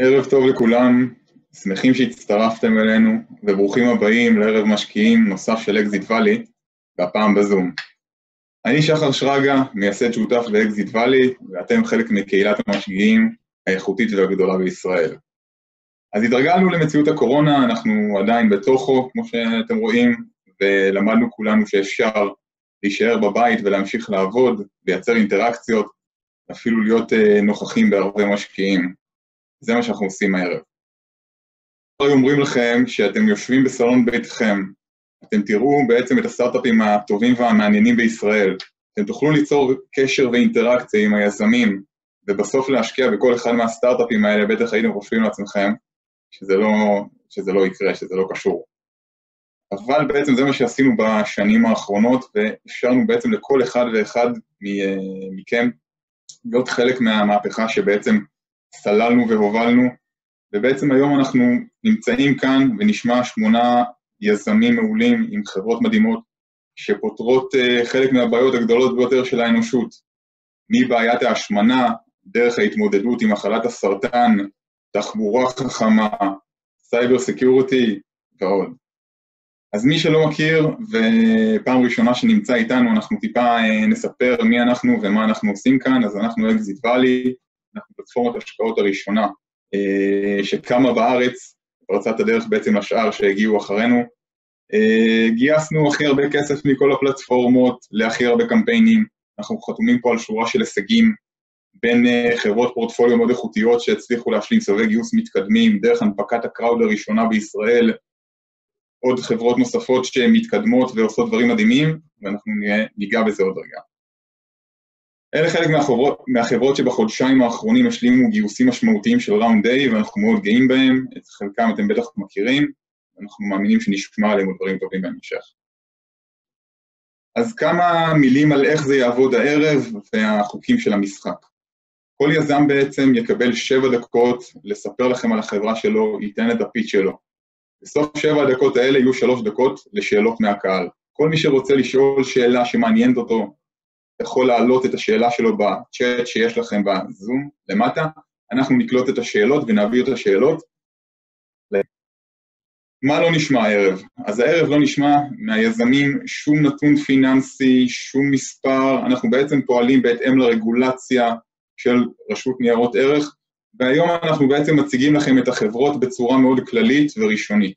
ערב טוב לכולם, שמחים שהצטרפתם אלינו, וברוכים הבאים לערב משקיעים נוסף של ExitValley, והפעם בזום. אני שחר שרגא, מייסד שותף ב ExitValley, ואתם חלק מקהילת המשקיעים האיכותית והגדולה בישראל. אז התרגלנו למציאות הקורונה, אנחנו עדיין בתוכו, כמו שאתם רואים, ולמדנו כולנו שאפשר להישאר בבית ולהמשיך לעבוד, לייצר אינטראקציות, אפילו להיות uh, נוכחים בהרבה משקיעים. זה מה שאנחנו עושים הערב. היו אומרים לכם שאתם יושבים בסלון ביתכם, אתם תראו בעצם את הסטארט-אפים הטובים והמעניינים בישראל, אתם תוכלו ליצור קשר ואינטראקציה עם היזמים, ובסוף להשקיע בכל אחד מהסטארט-אפים האלה, בטח הייתם חושבים לעצמכם שזה לא, שזה לא יקרה, שזה לא קשור. אבל בעצם זה מה שעשינו בשנים האחרונות, ואפשרנו בעצם לכל אחד ואחד מכם להיות חלק מהמהפכה שבעצם סללנו והובלנו, ובעצם היום אנחנו נמצאים כאן ונשמע שמונה יזמים מעולים עם חברות מדהימות שפותרות uh, חלק מהבעיות הגדולות ביותר של האנושות, מבעיית ההשמנה, דרך ההתמודדות עם מחלת הסרטן, תחבורה חכמה, cyber security ועוד. אז מי שלא מכיר, ופעם ראשונה שנמצא איתנו, אנחנו טיפה uh, נספר מי אנחנו ומה אנחנו עושים כאן, אז אנחנו ExitValley, אנחנו פלטפורמת השקעות הראשונה אה, שקמה בארץ, פרצת הדרך בעצם לשאר שהגיעו אחרינו. אה, גייסנו הכי הרבה כסף מכל הפלטפורמות להכי הרבה קמפיינים, אנחנו חתומים פה על שורה של הישגים בין אה, חברות פורטפוליו מאוד איכותיות שהצליחו להשלים סבבי גיוס מתקדמים, דרך הנפקת הקראוד הראשונה בישראל, עוד חברות נוספות שהן מתקדמות ועושות דברים מדהימים, ואנחנו ניגע בזה עוד רגע. אלה חלק מהחברות, מהחברות שבחודשיים האחרונים השלימו גיוסים משמעותיים של ראונד A ואנחנו מאוד גאים בהם, את חלקם אתם בטח מכירים, אנחנו מאמינים שנשמע עליהם דברים טובים בהמשך. אז כמה מילים על איך זה יעבוד הערב והחוקים של המשחק. כל יזם בעצם יקבל שבע דקות לספר לכם על החברה שלו, ייתן את הפיץ שלו. בסוף שבע הדקות האלה יהיו שלוש דקות לשאלות מהקהל. כל מי שרוצה לשאול שאלה שמעניינת אותו, יכול להעלות את השאלה שלו בצ'אט שיש לכם בזום למטה, אנחנו נקלוט את השאלות ונעביר את השאלות. מה לא נשמע הערב? אז הערב לא נשמע מהיזמים שום נתון פיננסי, שום מספר, אנחנו בעצם פועלים בהתאם לרגולציה של רשות ניירות ערך, והיום אנחנו בעצם מציגים לכם את החברות בצורה מאוד כללית וראשונית.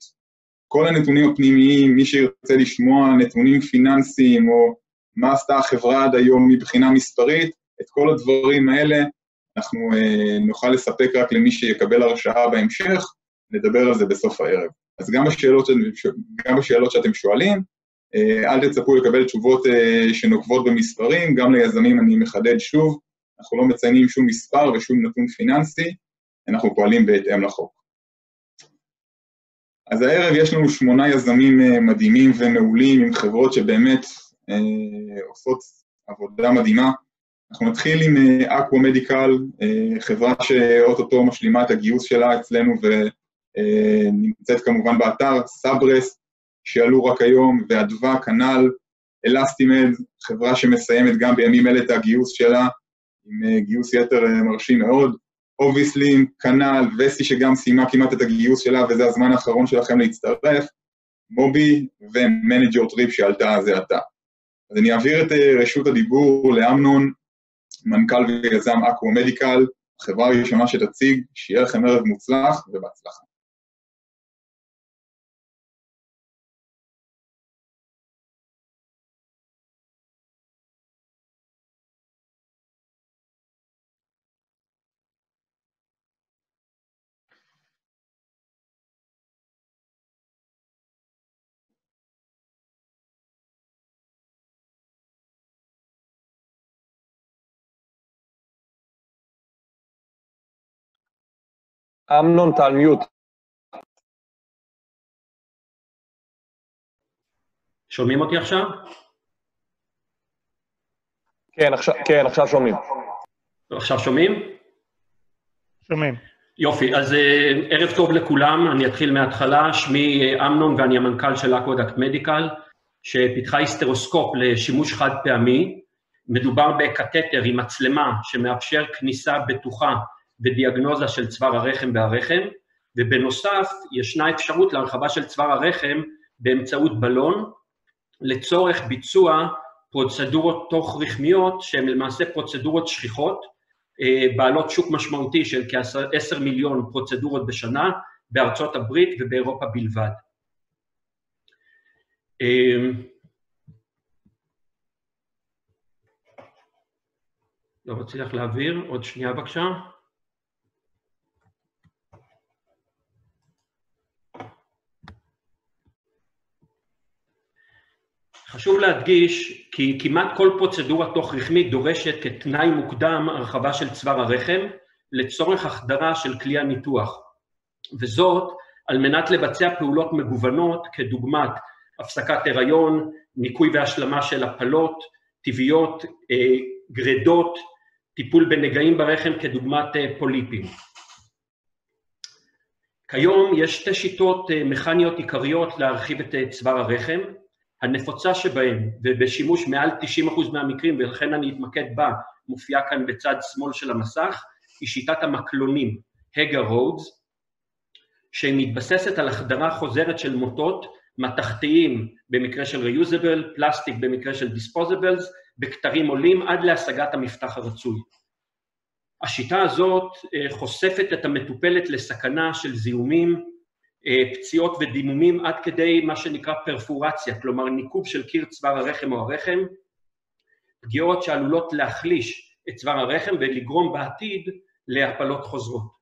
כל הנתונים הפנימיים, מי שירצה לשמוע נתונים פיננסיים או מה עשתה החברה עד היום מבחינה מספרית, את כל הדברים האלה אנחנו אה, נוכל לספק רק למי שיקבל הרשאה בהמשך, נדבר על זה בסוף הערב. אז גם בשאלות, גם בשאלות שאתם שואלים, אה, אל תצפו לקבל תשובות אה, שנוקבות במספרים, גם ליזמים אני מחדד שוב, אנחנו לא מציינים שום מספר ושום נתון פיננסי, אנחנו פועלים בהתאם לחוק. אז הערב יש לנו שמונה יזמים אה, מדהימים ומעולים עם חברות שבאמת עושות עבודה מדהימה. אנחנו נתחיל עם אקוו אה, מדיקל, אה, חברה שאו-טו-טו משלימה את הגיוס שלה אצלנו ונמצאת כמובן באתר, סאברס, שעלו רק היום, ואדווה, כנ"ל, אלסטימד, חברה שמסיימת גם בימים אלה את הגיוס שלה, עם גיוס יתר מרשים מאוד, אובייסלים, כנ"ל, וסי שגם סיימה כמעט את הגיוס שלה, וזה הזמן האחרון שלכם להצטרף, מובי ו Manage Your Trip שעלתה זה עתה. אז אני אעביר את אה, רשות הדיבור לאמנון, מנכ"ל ויזם Aqueduct Medical, החברה הראשונה שתציג, שיהיה לכם ערב מוצלח ובהצלחה. אמנון, אתה על mute. שומעים אותי עכשיו? כן, עכשיו, כן, עכשיו שומעים. עכשיו שומעים? שומעים. יופי, אז אה, ערב טוב לכולם, אני אתחיל מההתחלה, שמי אה, אמנון ואני המנכ"ל של Aqueduct Medical, שפיתחה היסטרוסקופ לשימוש חד פעמי. מדובר בקתטר עם מצלמה שמאפשר כניסה בטוחה ודיאגנוזה של צוואר הרחם והרחם, ובנוסף, ישנה אפשרות להרחבה של צוואר הרחם באמצעות בלון, לצורך ביצוע פרוצדורות תוך-רחמיות, שהן למעשה פרוצדורות שכיחות, אה, בעלות שוק משמעותי של כ-10 מיליון פרוצדורות בשנה, בארצות הברית ובאירופה בלבד. אה, לא מצליח להעביר, עוד שנייה בבקשה. חשוב להדגיש כי כמעט כל פרוצדורה תוך-רחמית דורשת כתנאי מוקדם הרחבה של צוואר הרחם לצורך החדרה של כלי הניתוח, וזאת על מנת לבצע פעולות מגוונות כדוגמת הפסקת הריון, ניקוי והשלמה של הפלות, טבעיות, אה, גרדות, טיפול בנגעים ברחם כדוגמת אה, פוליפים. כיום יש שתי שיטות אה, מכניות עיקריות להרחיב את צוואר הרחם, הנפוצה שבהם, ובשימוש מעל 90% מהמקרים, ולכן אני אתמקד בה, מופיעה כאן בצד שמאל של המסך, היא שיטת המקלונים, הגה רודס, שהיא מתבססת על החדרה חוזרת של מוטות מתכתיים במקרה של ריוזבל, פלסטיק במקרה של דיספוזיבלס, בכתרים עולים עד להשגת המפתח הרצוי. השיטה הזאת אה, חושפת את המטופלת לסכנה של זיהומים, פציעות ודימומים עד כדי מה שנקרא פרפורציה, כלומר ניקוב של קיר צוואר הרחם או הרחם, פגיעות שעלולות להחליש את צוואר הרחם ולגרום בעתיד להפלות חוזרות.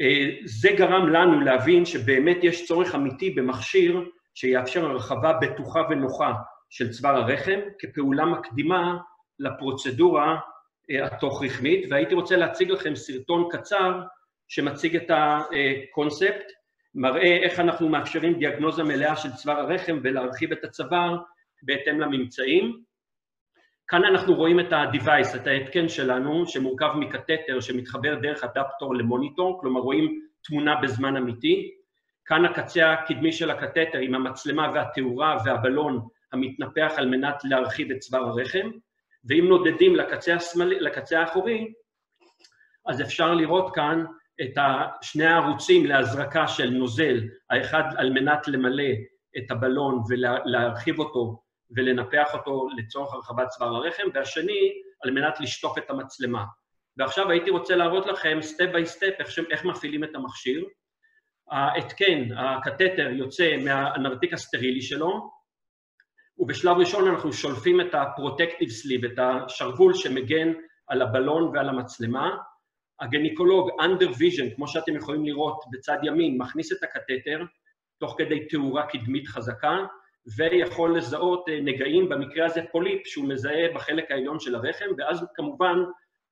אה, זה גרם לנו להבין שבאמת יש צורך אמיתי במכשיר שיאפשר הרחבה בטוחה ונוחה של צוואר הרחם כפעולה מקדימה לפרוצדורה אה, התוך-רחמית, והייתי רוצה להציג לכם סרטון קצר שמציג את הקונספט מראה איך אנחנו מאפשרים דיאגנוזה מלאה של צוואר הרחם ולהרחיב את הצוואר בהתאם לממצאים. כאן אנחנו רואים את ה-device, את ההתקן שלנו, שמורכב מקתטר שמתחבר דרך אדפטור למוניטור, כלומר רואים תמונה בזמן אמיתי. כאן הקצה הקדמי של הקתטר עם המצלמה והתאורה והבלון המתנפח על מנת להרחיב את צוואר הרחם, ואם נודדים לקצה, השמאלי, לקצה האחורי, אז אפשר לראות כאן את שני הערוצים להזרקה של נוזל, האחד על מנת למלא את הבלון ולהרחיב אותו ולנפח אותו לצורך הרחבת צוואר הרחם, והשני על מנת לשטוף את המצלמה. ועכשיו הייתי רוצה להראות לכם step by step איך, מפעילים את המכשיר. ההתקן, הקתטר, יוצא מהנרתיק הסטרילי שלו, ובשלב ראשון אנחנו שולפים את ה protective sleeve, את השרוול שמגן על הבלון ועל המצלמה, הגניקולוג under vision, כמו שאתם יכולים לראות בצד ימין, מכניס את הקתטר תוך כדי תאורה קדמית חזקה, ויכול לזהות אה, נגעים, במקרה הזה פוליפ, שהוא מזהה בחלק העליון של הרחם, ואז כמובן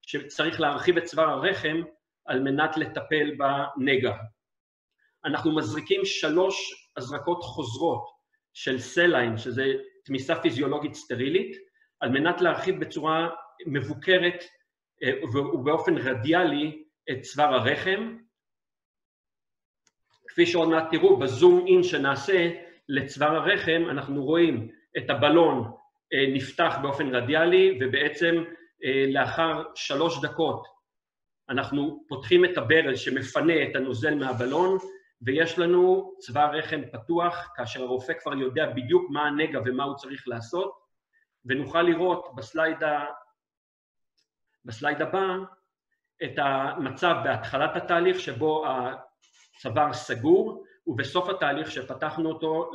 שצריך להרחיב את צוואר הרחם על מנת לטפל בנגע. אנחנו מזריקים שלוש הזרקות חוזרות של סליין, שזה תמיסה פיזיולוגית סטרילית, על מנת להרחיב בצורה מבוקרת ובאופן רדיאלי את צוואר הרחם. כפי שעוד מעט תראו, בזום אין שנעשה לצוואר הרחם, אנחנו רואים את הבלון אה, נפתח באופן רדיאלי, ובעצם אה, לאחר שלוש דקות אנחנו פותחים את הברז שמפנה את הנוזל מהבלון, ויש לנו צוואר רחם פתוח, כאשר הרופא כבר יודע בדיוק מה הנגע ומה הוא צריך לעשות, ונוכל לראות בסלייד בסלייד הבא את המצב בהתחלת התהליך שבו הצוואר סגור ובסוף התהליך שפתחנו אותו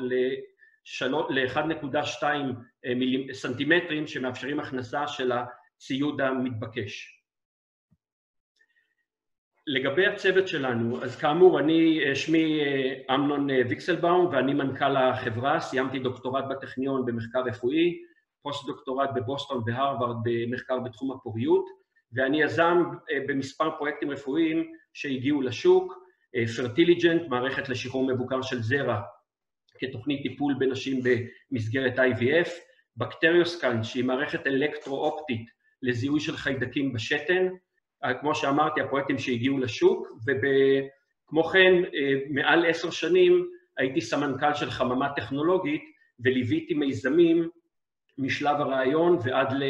ל-1.2 סנטימטרים שמאפשרים הכנסה של הציוד המתבקש. לגבי הצוות שלנו, אז כאמור, אני, שמי אמנון ויקסלבאום ואני מנכ"ל החברה, סיימתי דוקטורט בטכניון במחקר רפואי, פוסט-דוקטורט בבוסטון והרווארד במחקר בתחום הפוריות, ואני יזם אה, במספר פרויקטים רפואיים שהגיעו לשוק, פרטיליג'נט, אה, מערכת לשחרור מבוקר של זרע כתוכנית טיפול בנשים במסגרת IVF, בקטריוסקן, שהיא מערכת אלקטרו-אופטית לזיהוי של חיידקים בשתן, אה, כמו שאמרתי, הפרויקטים שהגיעו לשוק, וכמו כן, מעל עשר שנים הייתי סמנכ"ל של חממה טכנולוגית וליוויתי מיזמים משלב הרעיון ועד ל,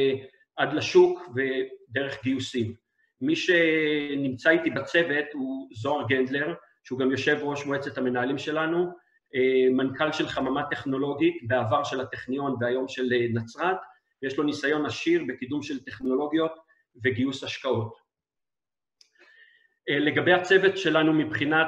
לשוק ודרך גיוסים. מי שנמצא איתי בצוות הוא זוהר גנדלר, שהוא גם יושב ראש מועצת המנהלים שלנו, מנכ"ל של חממה טכנולוגית, בעבר של הטכניון והיום של נצרת, ויש לו ניסיון עשיר בקידום של טכנולוגיות וגיוס השקעות. לגבי הצוות שלנו מבחינת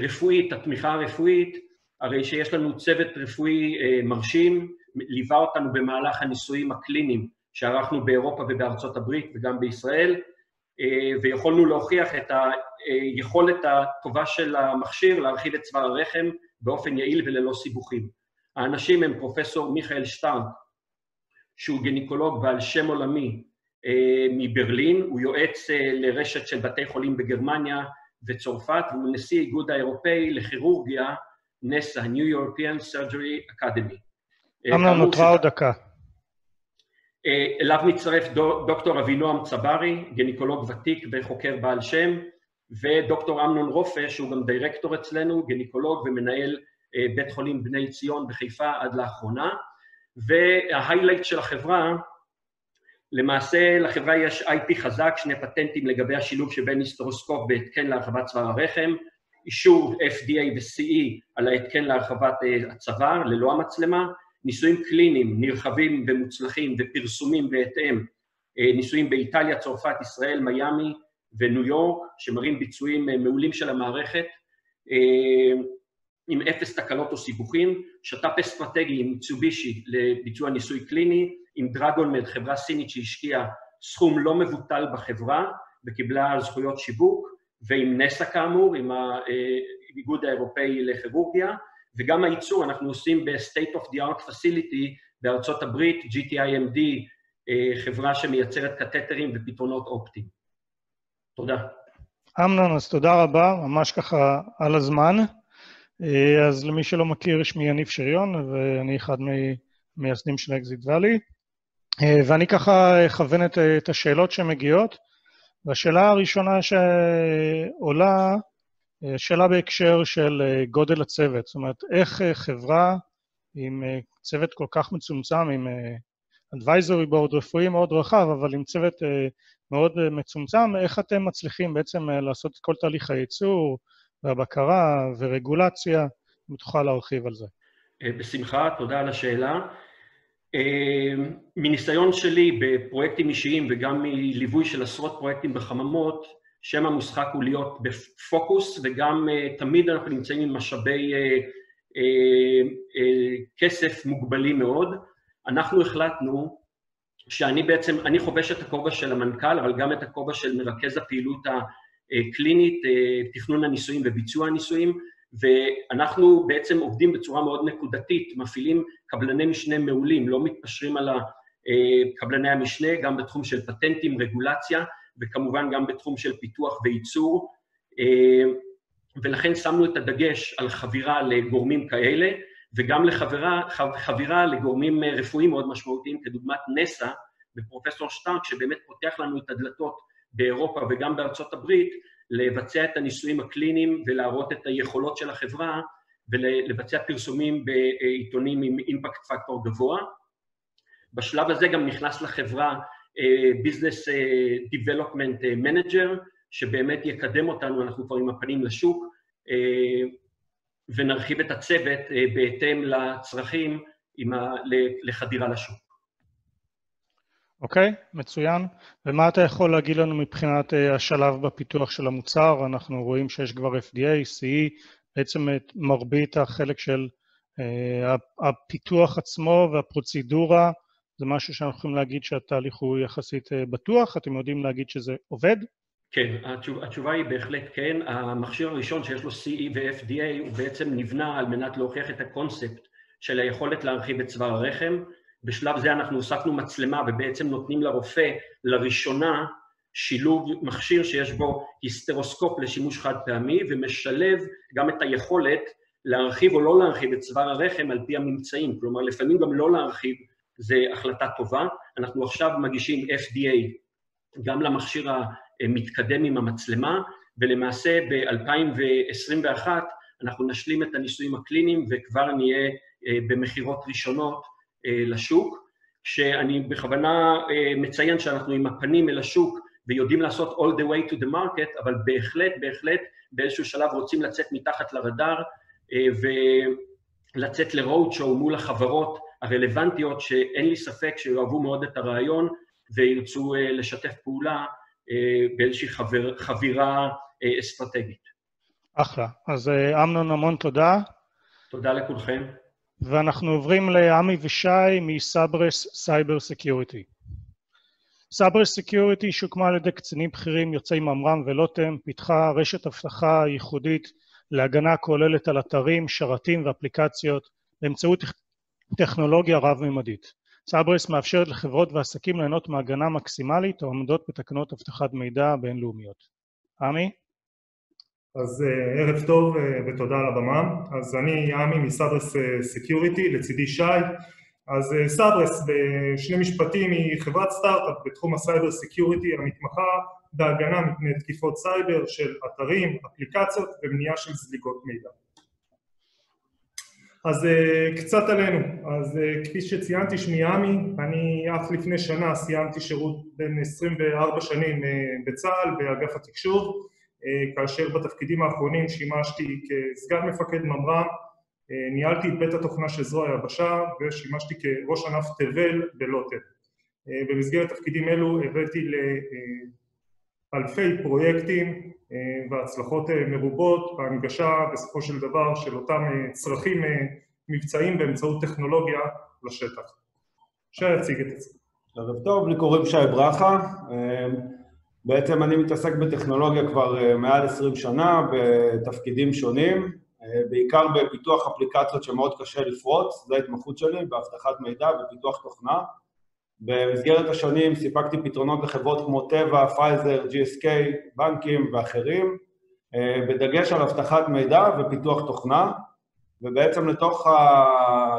רפואית, התמיכה הרפואית, הרי שיש לנו צוות רפואי מרשים, ליווה אותנו במהלך הניסויים הקליניים שערכנו באירופה ובארצות הברית וגם בישראל, ויכולנו להוכיח את היכולת הטובה של המכשיר להרחיב את צוואר הרחם באופן יעיל וללא סיבוכים. האנשים הם פרופסור מיכאל שטארק, שהוא גניקולוג בעל שם עולמי מברלין, הוא יועץ לרשת של בתי חולים בגרמניה וצרפת, והוא נשיא איגוד האירופאי לכירורגיה, נסה, New European Surgery Academy. אמנון, נותרה עוד דקה. אליו מצטרף דוקטור אבינועם צברי, גניקולוג ותיק וחוקר בעל שם, ודוקטור אמנון רופא, שהוא גם דירקטור אצלנו, גניקולוג ומנהל בית חולים בני ציון בחיפה עד לאחרונה. וההיילייט של החברה, למעשה לחברה יש IP חזק, שני פטנטים לגבי השילוב שבין היסטרוסקופ והתקן להרחבת צוואר הרחם, אישור FDA ו-CE על ההתקן להרחבת הצוואר ללא המצלמה, ניסויים קליניים נרחבים ומוצלחים ופרסומים בהתאם, ניסויים באיטליה, צרפת, ישראל, מיאמי וניו יורק, שמראים ביצועים מעולים של המערכת, עם אפס תקלות או סיבוכים, שת"פ אסטרטגי עם מיצובישי לביצוע ניסוי קליני, עם דרגונמד, חברה סינית שהשקיעה סכום לא מבוטל בחברה וקיבלה זכויות שיווק, ועם נסה כאמור, עם האיגוד האירופאי לכירורגיה, וגם הייצור אנחנו עושים ב-State of the Art Facility בארצות הברית, GTIMD, חברה שמייצרת קתטרים ופתרונות אופטיים. תודה. אמנון, אז תודה רבה, ממש ככה על הזמן. אז למי שלא מכיר, שמי יניב שריון, ואני אחד ממייסדים של ExitValley. ואני ככה אכוון את, את השאלות שמגיעות. והשאלה הראשונה שעולה, שאלה בהקשר של גודל הצוות. זאת אומרת, איך חברה עם צוות כל כך מצומצם, עם advisory board רפואי מאוד רחב, אבל עם צוות מאוד מצומצם, איך אתם מצליחים בעצם לעשות את כל תהליך הייצור והבקרה ורגולציה, אם תוכל להרחיב על זה. בשמחה, תודה על השאלה. מניסיון שלי בפרויקטים אישיים וגם מליווי של עשרות פרויקטים בחממות, שם המשחק הוא להיות בפוקוס, וגם תמיד אנחנו נמצאים עם משאבי כסף מוגבלים מאוד. אנחנו החלטנו שאני בעצם, אני חובש את הכובע של המנכ"ל, אבל גם את הכובע של מרכז הפעילות הקלינית, תכנון הניסויים וביצוע הניסויים, ואנחנו בעצם עובדים בצורה מאוד נקודתית, מפעילים קבלני משנה מעולים, לא מתפשרים על קבלני המשנה, גם בתחום של פטנטים, רגולציה, וכמובן גם בתחום של פיתוח וייצור, ולכן שמנו את הדגש על חבירה לגורמים כאלה, וגם לחבירה, חבירה לגורמים רפואיים מאוד משמעותיים, כדוגמת נסה, ופרופסור שטארק, שבאמת פותח לנו את הדלתות באירופה וגם בארצות הברית, לבצע את הניסויים הקליניים ולהראות את היכולות של החברה ולבצע פרסומים בעיתונים עם אימפקט פקטור גבוה. בשלב הזה גם נכנס לחברה business development manager, שבאמת יקדם אותנו, אנחנו כבר עם הפנים לשוק, ונרחיב את הצוות בהתאם לצרכים לחדירה לשוק. אוקיי, okay, מצוין. ומה אתה יכול להגיד לנו מבחינת השלב בפיתוח של המוצר? אנחנו רואים שיש כבר FDA, CE, בעצם את מרבית החלק של הפיתוח עצמו והפרוצדורה, זה משהו שאנחנו יכולים להגיד שהתהליך הוא יחסית בטוח? אתם יודעים להגיד שזה עובד? כן, התשובה, התשובה היא בהחלט כן. המכשיר הראשון שיש לו CE ו-FDA הוא בעצם נבנה על מנת להוכיח את הקונספט של היכולת להרחיב את צוואר הרחם. בשלב זה אנחנו הוספנו מצלמה ובעצם נותנים לרופא לראשונה שילוב מכשיר שיש בו היסטרוסקופ לשימוש חד פעמי ומשלב גם את היכולת להרחיב או לא להרחיב את צוואר הרחם על פי הממצאים, כלומר לפעמים גם לא להרחיב זה החלטה טובה. אנחנו עכשיו מגישים FDA גם למכשיר המתקדם עם המצלמה, ולמעשה ב-2021 אנחנו נשלים את הניסויים הקליניים וכבר נהיה במכירות ראשונות לשוק, שאני בכוונה מציין שאנחנו עם הפנים אל השוק ויודעים לעשות all the way to the market, אבל בהחלט, בהחלט, באיזשהו שלב רוצים לצאת מתחת לרדאר ולצאת ל-road show מול החברות הרלוונטיות, שאין לי ספק שיאהבו מאוד את הרעיון וירצו לשתף פעולה באיזושהי חבר, חבירה אסטרטגית. אחלה. אז אמנון, המון תודה. תודה לכולכם. ואנחנו עוברים לעמי ושי מ Sabres cyber security. Sabres Security שהוקמה על ידי קצינים בכירים יוצאי ממר"ם ולוטם, פיתחה רשת אבטחה ייחודית להגנה כוללת על אתרים, שרתים ואפליקציות באמצעות טכנולוגיה רב-ממדית. Sabres מאפשרת לחברות ועסקים ליהנות מהגנה מקסימלית העומדות בתקנות אבטחת מידע בינלאומיות. עמי? אז ערב טוב ותודה על הבמה. אז אני עמי מ Sabres Security, לצידי שי. אז Sabres בשני משפטים היא חברת סטארט-אפ בתחום ה cyber security המתמחה בהגנה מפני תקיפות סייבר של אתרים, אפליקציות ומניעה של זליגות מידע. אז קצת עלינו, אז כפי שציינתי שמי עמי, אני אך לפני שנה סיימתי שירות בין 24 שנים בצה"ל באגף התקשוב כאשר בתפקידים האחרונים שימשתי כסגן מפקד ממר"ם, ניהלתי את בית התוכנה של זרוע היבשה ושימשתי כראש ענף תבל בלוטם. במסגרת תפקידים אלו הבאתי לאלפי פרויקטים והצלחות מרובות בהנגשה בסופו של דבר של אותם צרכים מבצעיים באמצעות טכנולוגיה לשטח. שי יציג את זה. ערב טוב, לי קוראים שי ברכה, בעצם אני מתעסק בטכנולוגיה כבר מעל 20 שנה בתפקידים שונים, בעיקר בפיתוח אפליקציות שמאוד קשה לפרוץ, זו ההתמחות שלי, באבטחת מידע ופיתוח תוכנה. במסגרת השנים סיפקתי פתרונות לחברות כמו טבע, פייזר, GSK, בנקים ואחרים, בדגש על אבטחת מידע ופיתוח תוכנה, ובעצם לתוך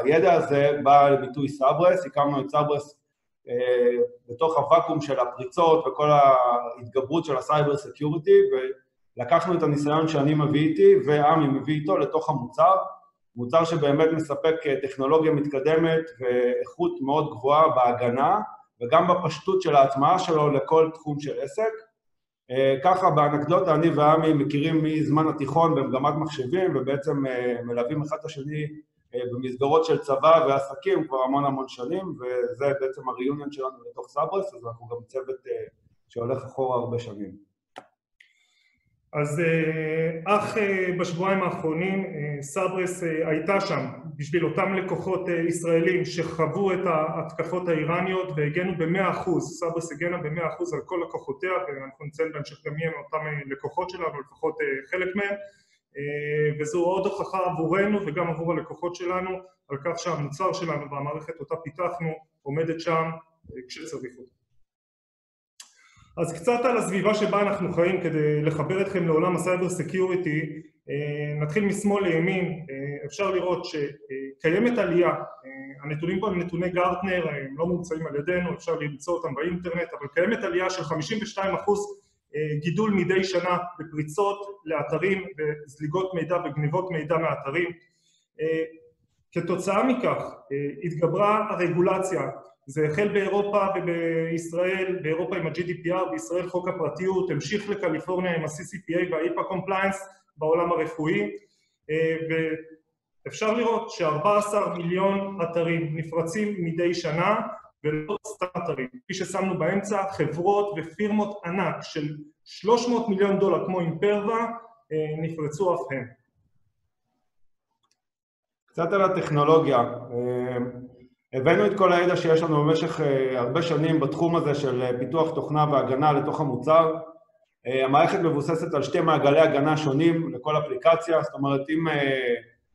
הידע הזה בא לביטוי Sabres, הקמנו את סברס בתוך הוואקום של הפריצות וכל ההתגברות של ה cyber security, ולקחנו את הניסיון שאני מביא איתי ועמי מביא איתו לתוך המוצר, מוצר שבאמת מספק טכנולוגיה מתקדמת ואיכות מאוד גבוהה בהגנה, וגם בפשטות של ההטמעה שלו לכל תחום של עסק. ככה באנקדוטה אני ועמי מכירים מזמן התיכון במגמת מחשבים, ובעצם מלווים אחד את השני במסגרות של צבא ועסקים כבר המון המון שנים, וזה בעצם הריוניון שלנו לתוך סברס, אז אנחנו גם צוות שהולך אחורה הרבה שנים. אז אך בשבועיים האחרונים סברס הייתה שם בשביל אותם לקוחות ישראלים שחוו את ההתקפות האיראניות והגנו במאה אחוז, סברס הגנה במאה אחוז על כל לקוחותיה ואנחנו נציין בהמשך גם מי הם אותם לקוחות שלנו, לפחות חלק מהם וזו עוד הוכחה עבורנו וגם עבור הלקוחות שלנו על כך שהמוצר שלנו והמערכת אותה פיתחנו עומדת שם כשצריך אותה. אז קצת על הסביבה שבה אנחנו חיים כדי לחבר אתכם לעולם ה cyber security, נתחיל משמאל לימין, אפשר לראות שקיימת עלייה, הנתונים פה הם נתוני גרטנר, הם לא מומצאים על ידינו, אפשר למצוא אותם באינטרנט, אבל קיימת עלייה של 52 אחוז גידול מדי שנה בפריצות לאתרים וזליגות מידע וגניבות מידע מאתרים. כתוצאה מכך התגברה הרגולציה, זה החל באירופה ובישראל, באירופה עם ה-GDPR, בישראל חוק הפרטיות, המשיך לקליפורניה עם ה-CCPA וה-IPA Compliance בעולם הרפואי, ואפשר לראות ש-14 מיליון אתרים נפרצים מדי שנה ולא סתם אתרים, כפי ששמנו באמצע, חברות ופירמות ענק של 300 מיליון דולר כמו אימפרווה נפרצו אף הם. קצת על הטכנולוגיה, הבאנו את כל הידע שיש לנו במשך הרבה שנים בתחום הזה של פיתוח תוכנה והגנה לתוך המוצר. המערכת מבוססת על שתי מעגלי הגנה שונים לכל אפליקציה, זאת אומרת אם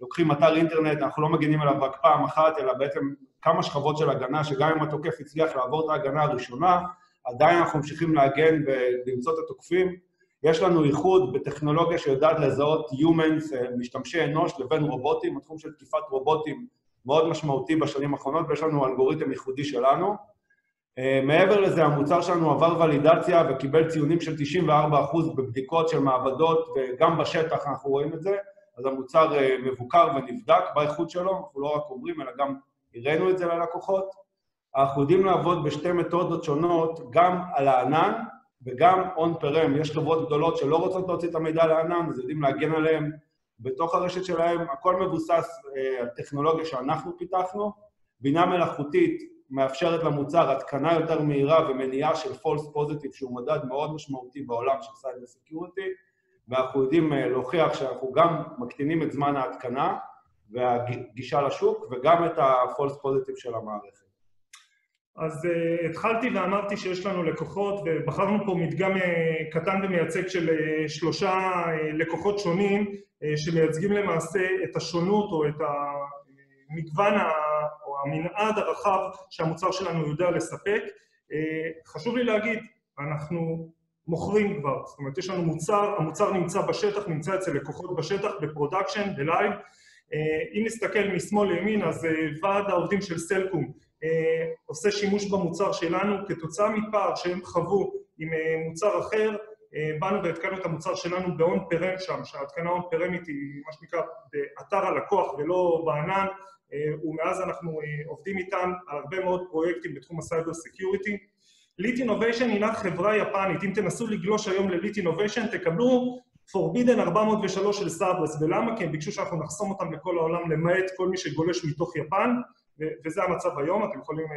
לוקחים אתר אינטרנט, אנחנו לא מגינים עליו רק פעם אחת, אלא בעצם כמה שכבות של הגנה, שגם אם התוקף הצליח לעבור את ההגנה הראשונה, עדיין אנחנו ממשיכים להגן ולמצוא את התוקפים. יש לנו ייחוד בטכנולוגיה שיודעת לזהות Humans, משתמשי אנוש, לבין רובוטים, התחום של תקיפת רובוטים מאוד משמעותי בשנים האחרונות, ויש לנו אלגוריתם ייחודי שלנו. מעבר לזה, המוצר שלנו עבר ולידציה וקיבל ציונים של 94% בבדיקות של מעבדות, וגם בשטח אנחנו רואים את זה, אז המוצר מבוקר ונבדק באיכות שלו, אנחנו לא רק אומרים, אלא גם הראינו את זה ללקוחות. אנחנו יודעים לעבוד בשתי מתודות שונות, גם על הענן וגם on-prem, יש חברות גדולות שלא רוצות להוציא את המידע לענן, אז יודעים להגן עליהם בתוך הרשת שלהם, הכל מבוסס אה, על טכנולוגיה שאנחנו פיתחנו. בינה מלאכותית מאפשרת למוצר התקנה יותר מהירה ומניעה של false positive, שהוא מדד מאוד משמעותי בעולם של cyber security, ואנחנו יודעים אה, להוכיח שאנחנו גם מקטינים את זמן ההתקנה והגישה לשוק, וגם את ה-false positive של המערכת. אז uh, התחלתי ואמרתי שיש לנו לקוחות, ובחרנו פה מדגם uh, קטן ומייצג של uh, שלושה uh, לקוחות שונים, uh, שמייצגים למעשה את השונות או את המגוון ה... או המנעד הרחב שהמוצר שלנו יודע לספק. Uh, חשוב לי להגיד, אנחנו מוכרים כבר, זאת אומרת, יש לנו מוצר, המוצר נמצא בשטח, נמצא אצל לקוחות בשטח, ב production, ב live. אם נסתכל משמאל לימין, אז ועד העובדים של סלקום עושה שימוש במוצר שלנו כתוצאה מפער שהם חוו עם אה, מוצר אחר, אה, באנו והתקנו את המוצר שלנו ב-on prem שם, שההתקנה on פרמית היא מה שנקרא באתר הלקוח ולא בענן, ומאז אנחנו עובדים איתם על הרבה מאוד פרויקטים בתחום ה cyber security. Lit Innovation הינה חברה יפנית, אם תנסו לגלוש היום ל Lit Innovation תקבלו Forbidden 403 של סאברס, ולמה? כי הם ביקשו שאנחנו נחסום אותם לכל העולם למעט כל מי שגולש מתוך יפן, וזה המצב היום, אתם יכולים אה,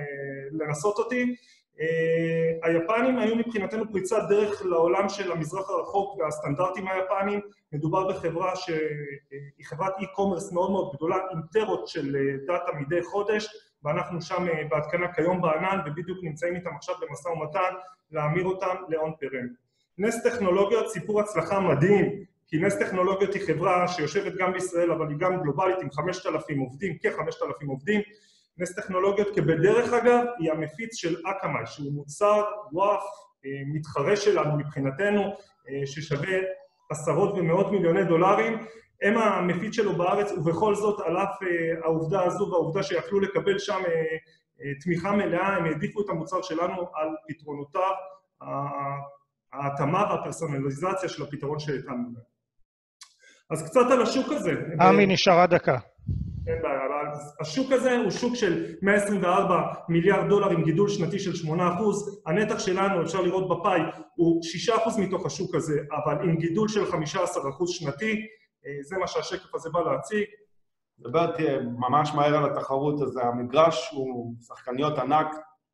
לנסות אותי. אה, היפנים היו מבחינתנו פריצת דרך לעולם של המזרח הרחוק והסטנדרטים היפנים. מדובר בחברה שהיא חברת e-commerce מאוד מאוד גדולה, עם טרות של אה, דאטה מדי חודש, ואנחנו שם בהתקנה כיום בענן, ובדיוק נמצאים איתם עכשיו במשא ומתן להמיר אותם ל-on פרם. נס טכנולוגיות, סיפור הצלחה מדהים, כי נס טכנולוגיות היא חברה שיושבת גם בישראל, אבל היא גם גלובלית עם 5,000 עובדים, כ-5,000 עובדים, נס טכנולוגיות, כבדרך אגב, היא המפיץ של אקמאי, שהוא מוצר וואף, אה, מתחרה שלנו מבחינתנו, אה, ששווה עשרות ומאות מיליוני דולרים, הם המפיץ שלו בארץ, ובכל זאת, על אף אה, העובדה הזו והעובדה שיכלו לקבל שם תמיכה מלאה, הם העדיפו את המוצר שלנו על פתרונותיו, ההתאמה והפרסונליזציה של הפתרון שהתאמנו להם. אז קצת על השוק הזה. עמי, נשארה דקה. אין בעיה, אבל השוק הזה הוא שוק של 124 מיליארד דולר עם גידול שנתי של 8%, הנתח שלנו, אפשר לראות בפאי, הוא 6% מתוך השוק הזה, אבל עם גידול של 15% שנתי, אה, זה מה שהשקף הזה בא להציג. נדבר ממש מהר על התחרות, אז המגרש הוא שחקניות ענק,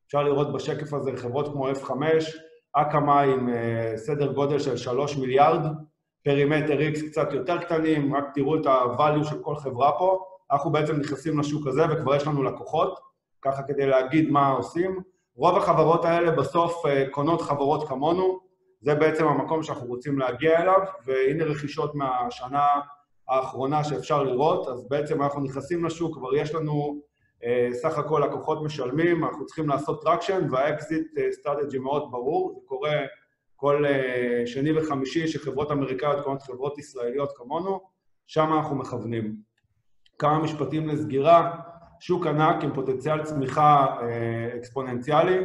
אפשר לראות בשקף הזה חברות כמו F5, אקמה עם אה, סדר גודל של 3 מיליארד, פרימטר X קצת יותר קטנים, רק תראו את ה-value של כל חברה פה. אנחנו בעצם נכנסים לשוק הזה וכבר יש לנו לקוחות, ככה כדי להגיד מה עושים. רוב החברות האלה בסוף אה, קונות חברות כמונו, זה בעצם המקום שאנחנו רוצים להגיע אליו, והנה רכישות מהשנה האחרונה שאפשר לראות, אז בעצם אנחנו נכנסים לשוק, כבר יש לנו אה, סך הכל לקוחות משלמים, אנחנו צריכים לעשות traction, וה exit strategy מאוד ברור, זה קורה כל אה, שני וחמישי שחברות אמריקאיות קונות חברות ישראליות כמונו, שם אנחנו מכוונים. כמה משפטים לסגירה, שוק ענק עם פוטנציאל צמיחה אה, אקספוננציאלי,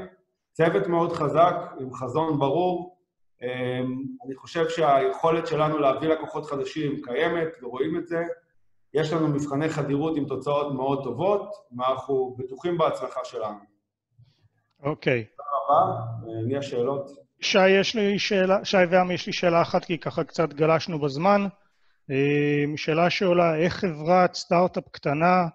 צוות מאוד חזק עם חזון ברור. אה, אני חושב שהיכולת שלנו להביא לקוחות חדשים קיימת, ורואים את זה. יש לנו מבחני חדירות עם תוצאות מאוד טובות, ואנחנו בטוחים בהצלחה שלנו. אוקיי. תודה רבה, מי השאלות? שי, יש לי שאלה, שי ועמי, יש לי שאלה אחת, כי ככה קצת גלשנו בזמן. אה, שאלה שעולה, איך חברת סטארט-אפ קטנה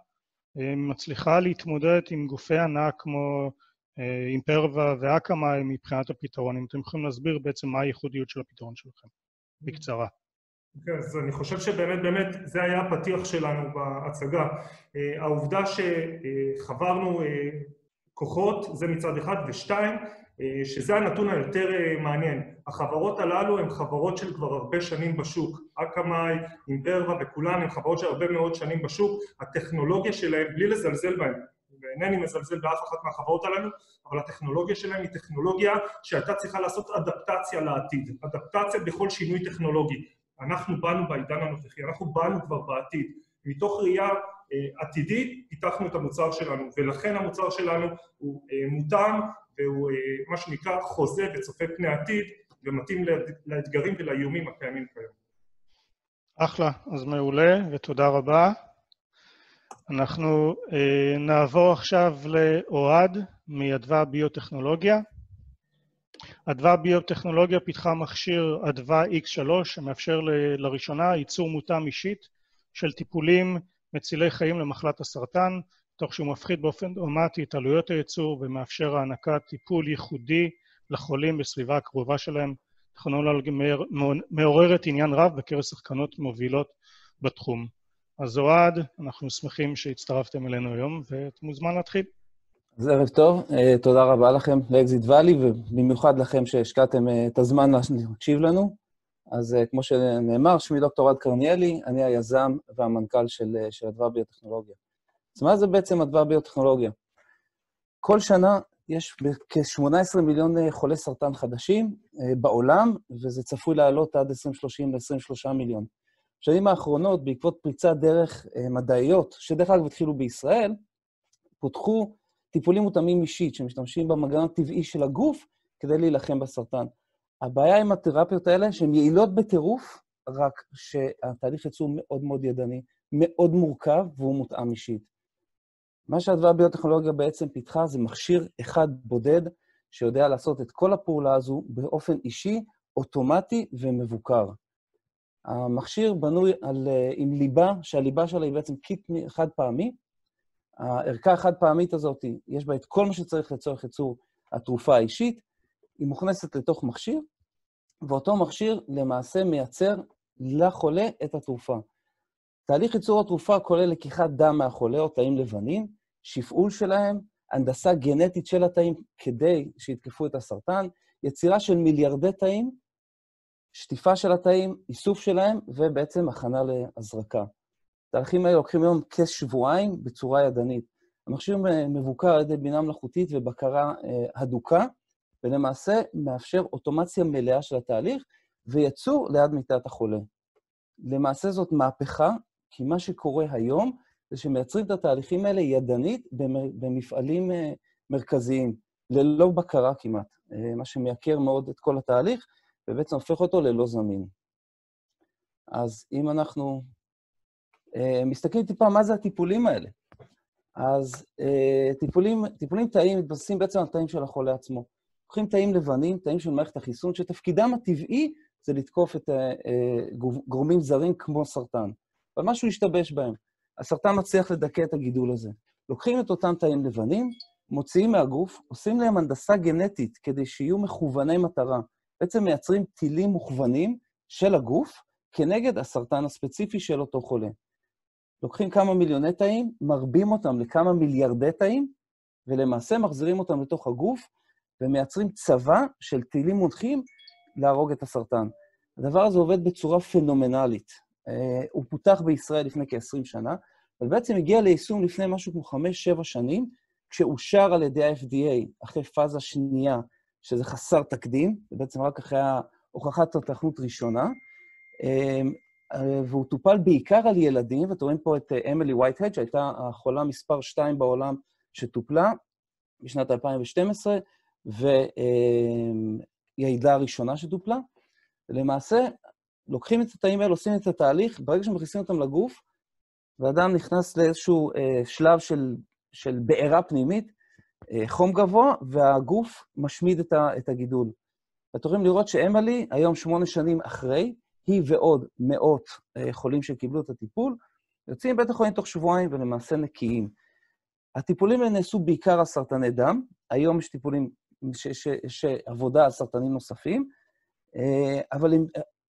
אה, מצליחה להתמודד עם גופי ענק כמו אה, אימפרווה ואקמה מבחינת הפתרון? אם אתם יכולים להסביר בעצם מה הייחודיות של הפתרון שלכם, בקצרה. כן, אז אני חושב שבאמת באמת זה היה הפתיח שלנו בהצגה. העובדה שחברנו כוחות, זה מצד אחד, ושתיים, אה, שזה הנתון היותר אה, מעניין. החברות הללו הן חברות של כבר הרבה שנים בשוק. אקמאי, אימפרווה וכולן הן חברות של הרבה מאוד שנים בשוק. הטכנולוגיה שלהן, בלי לזלזל בהן, ואינני מזלזל באף אחת מהחברות הללו, אבל הטכנולוגיה שלהן היא טכנולוגיה שהייתה צריכה לעשות אדפטציה לעתיד. אדפטציה בכל שינוי טכנולוגי. אנחנו באנו בעידן הנוכחי, אנחנו באנו כבר בעתיד. מתוך ראייה אה, עתידית פיתחנו את המוצר שלנו, ולכן המוצר שלנו הוא מותאם והוא אה, מה שנקרא חוזה וצופה פני עתיד ומתאים לאתגרים ולאיומים הקיימים כיום. אחלה, אז מעולה ותודה רבה. אנחנו אה, נעבור עכשיו לאוהד מאדווה ביוטכנולוגיה. אדווה ביוטכנולוגיה פיתחה מכשיר אדווה X3 שמאפשר לראשונה ייצור מותאם אישית של טיפולים מצילי חיים למחלת הסרטן, תוך שהוא מפחית באופן אוטומטי את עלויות הייצור ומאפשר הענקת טיפול ייחודי לחולים בסביבה הקרובה שלהם. טכנולוגיה מעוררת עניין רב בקרב שחקנות מובילות בתחום. אז אוהד, אנחנו שמחים שהצטרפתם אלינו היום, ואתה מוזמן להתחיל. אז ערב טוב, תודה רבה לכם לאקזיט ואלי, ובמיוחד לכם שהשקעתם את הזמן להקשיב לנו. אז כמו שנאמר, שמי דוקטור אוהד קרניאלי, אני היזם והמנכ"ל של, של אדווה ביוטכנולוגיה. אז מה זה בעצם אדווה ביוטכנולוגיה? כל שנה יש כ-18 מיליון חולי סרטן חדשים בעולם, וזה צפוי לעלות עד 2030 ל-23 מיליון. בשנים האחרונות, בעקבות פריצת דרך מדעיות, שדרך אגב התחילו בישראל, פותחו טיפולים מותאמים אישית, שמשתמשים במנגנון הטבעי של הגוף כדי להילחם בסרטן. הבעיה עם התרפיות האלה, שהן יעילות בטירוף, רק שהתהליך ייצור מאוד מאוד ידני, מאוד מורכב, והוא מותאם אישית. מה שהדבר ביוטכנולוגיה בעצם פיתחה זה מכשיר אחד בודד, שיודע לעשות את כל הפעולה הזו באופן אישי, אוטומטי ומבוקר. המכשיר בנוי על, עם ליבה, שהליבה שלה היא בעצם קיט חד פעמי. הערכה החד פעמית הזאת, יש בה את כל מה שצריך לצורך ייצור התרופה האישית, היא מוכנסת לתוך מכשיר, ואותו מכשיר למעשה מייצר לחולה את התרופה. תהליך ייצור התרופה כולל לקיחת דם מהחולה או תאים לבנים, שפעול שלהם, הנדסה גנטית של התאים כדי שיתקפו את הסרטן, יצירה של מיליארדי תאים, שטיפה של התאים, איסוף שלהם, ובעצם הכנה להזרקה. התהליכים האלה לוקחים היום כשבועיים בצורה ידנית. המכשיר מבוקר על ידי בינה מלאכותית ובקרה הדוקה, ולמעשה מאפשר אוטומציה מלאה של התהליך ויצור ליד מיטת החולה. למעשה זאת מהפכה, כי מה שקורה היום זה שמייצרים את התהליכים האלה ידנית במפעלים מרכזיים, ללא בקרה כמעט, מה שמייקר מאוד את כל התהליך, ובעצם הופך אותו ללא זמין. אז אם אנחנו מסתכלים טיפה מה זה הטיפולים האלה, אז טיפולים, טיפולים תאיים מתבססים בעצם על תאים של החולה עצמו. לוקחים תאים לבנים, תאים של מערכת החיסון, שתפקידם הטבעי זה לתקוף את גורמים זרים כמו סרטן. אבל משהו השתבש בהם. הסרטן מצליח לדכא את הגידול הזה. לוקחים את אותם תאים לבנים, מוציאים מהגוף, עושים להם הנדסה גנטית כדי שיהיו מכווני מטרה. בעצם מייצרים טילים מוכוונים של הגוף כנגד הסרטן הספציפי של אותו חולה. לוקחים כמה מיליוני תאים, מרבים אותם לכמה מיליארדי תאים, ולמעשה מחזירים אותם לתוך הגוף, ומייצרים צבא של טילים מונחים להרוג את הסרטן. הדבר הזה עובד בצורה פנומנלית. Uh, הוא פותח בישראל לפני כ-20 שנה, אבל בעצם הגיע ליישום לפני משהו כמו 5-7 שנים, כשאושר על ידי ה-FDA אחרי פאזה שנייה, שזה חסר תקדים, זה בעצם רק אחרי הוכחת התכנות ראשונה, uh, uh, והוא טופל בעיקר על ילדים, ואתם רואים פה את אמילי וייטהד, שהייתה החולה מספר 2 בעולם שטופלה בשנת 2012, והיא העילה הראשונה שטופלה. למעשה, לוקחים את התאים האלה, עושים את התהליך, ברגע שמכניסים אותם לגוף, ואדם נכנס לאיזשהו אה, שלב של, של בעירה פנימית, אה, חום גבוה, והגוף משמיד את, ה, את הגידול. ואתם יכולים לראות שאמלי, היום שמונה שנים אחרי, היא ועוד מאות אה, חולים שקיבלו את הטיפול, יוצאים מבית החולים תוך שבועיים ולמעשה נקיים. הטיפולים האלה נעשו בעיקר על סרטני דם, היום יש טיפולים, יש עבודה על סרטנים נוספים, אבל הם,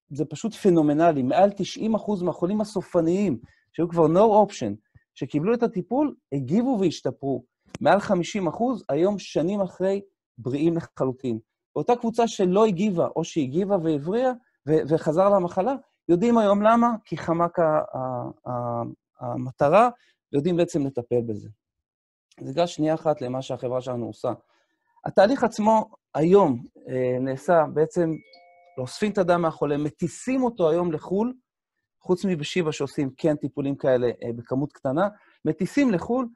זה פשוט פנומנלי. מעל 90 אחוז מהחולים הסופניים, שהיו כבר no option, שקיבלו את הטיפול, הגיבו והשתפרו. מעל 50 אחוז, היום שנים אחרי, בריאים לחלוטין. ואותה קבוצה שלא הגיבה, או שהגיבה והבריאה, וחזר למחלה, יודעים היום למה, כי חמק המטרה, ויודעים בעצם לטפל בזה. אז ניגש שנייה אחת למה שהחברה שלנו עושה. התהליך עצמו היום נעשה בעצם אוספים את הדם מהחולה, מטיסים אותו היום לחו"ל, חוץ מבשיבא שעושים כן טיפולים כאלה בכמות קטנה, מטיסים לחו"ל,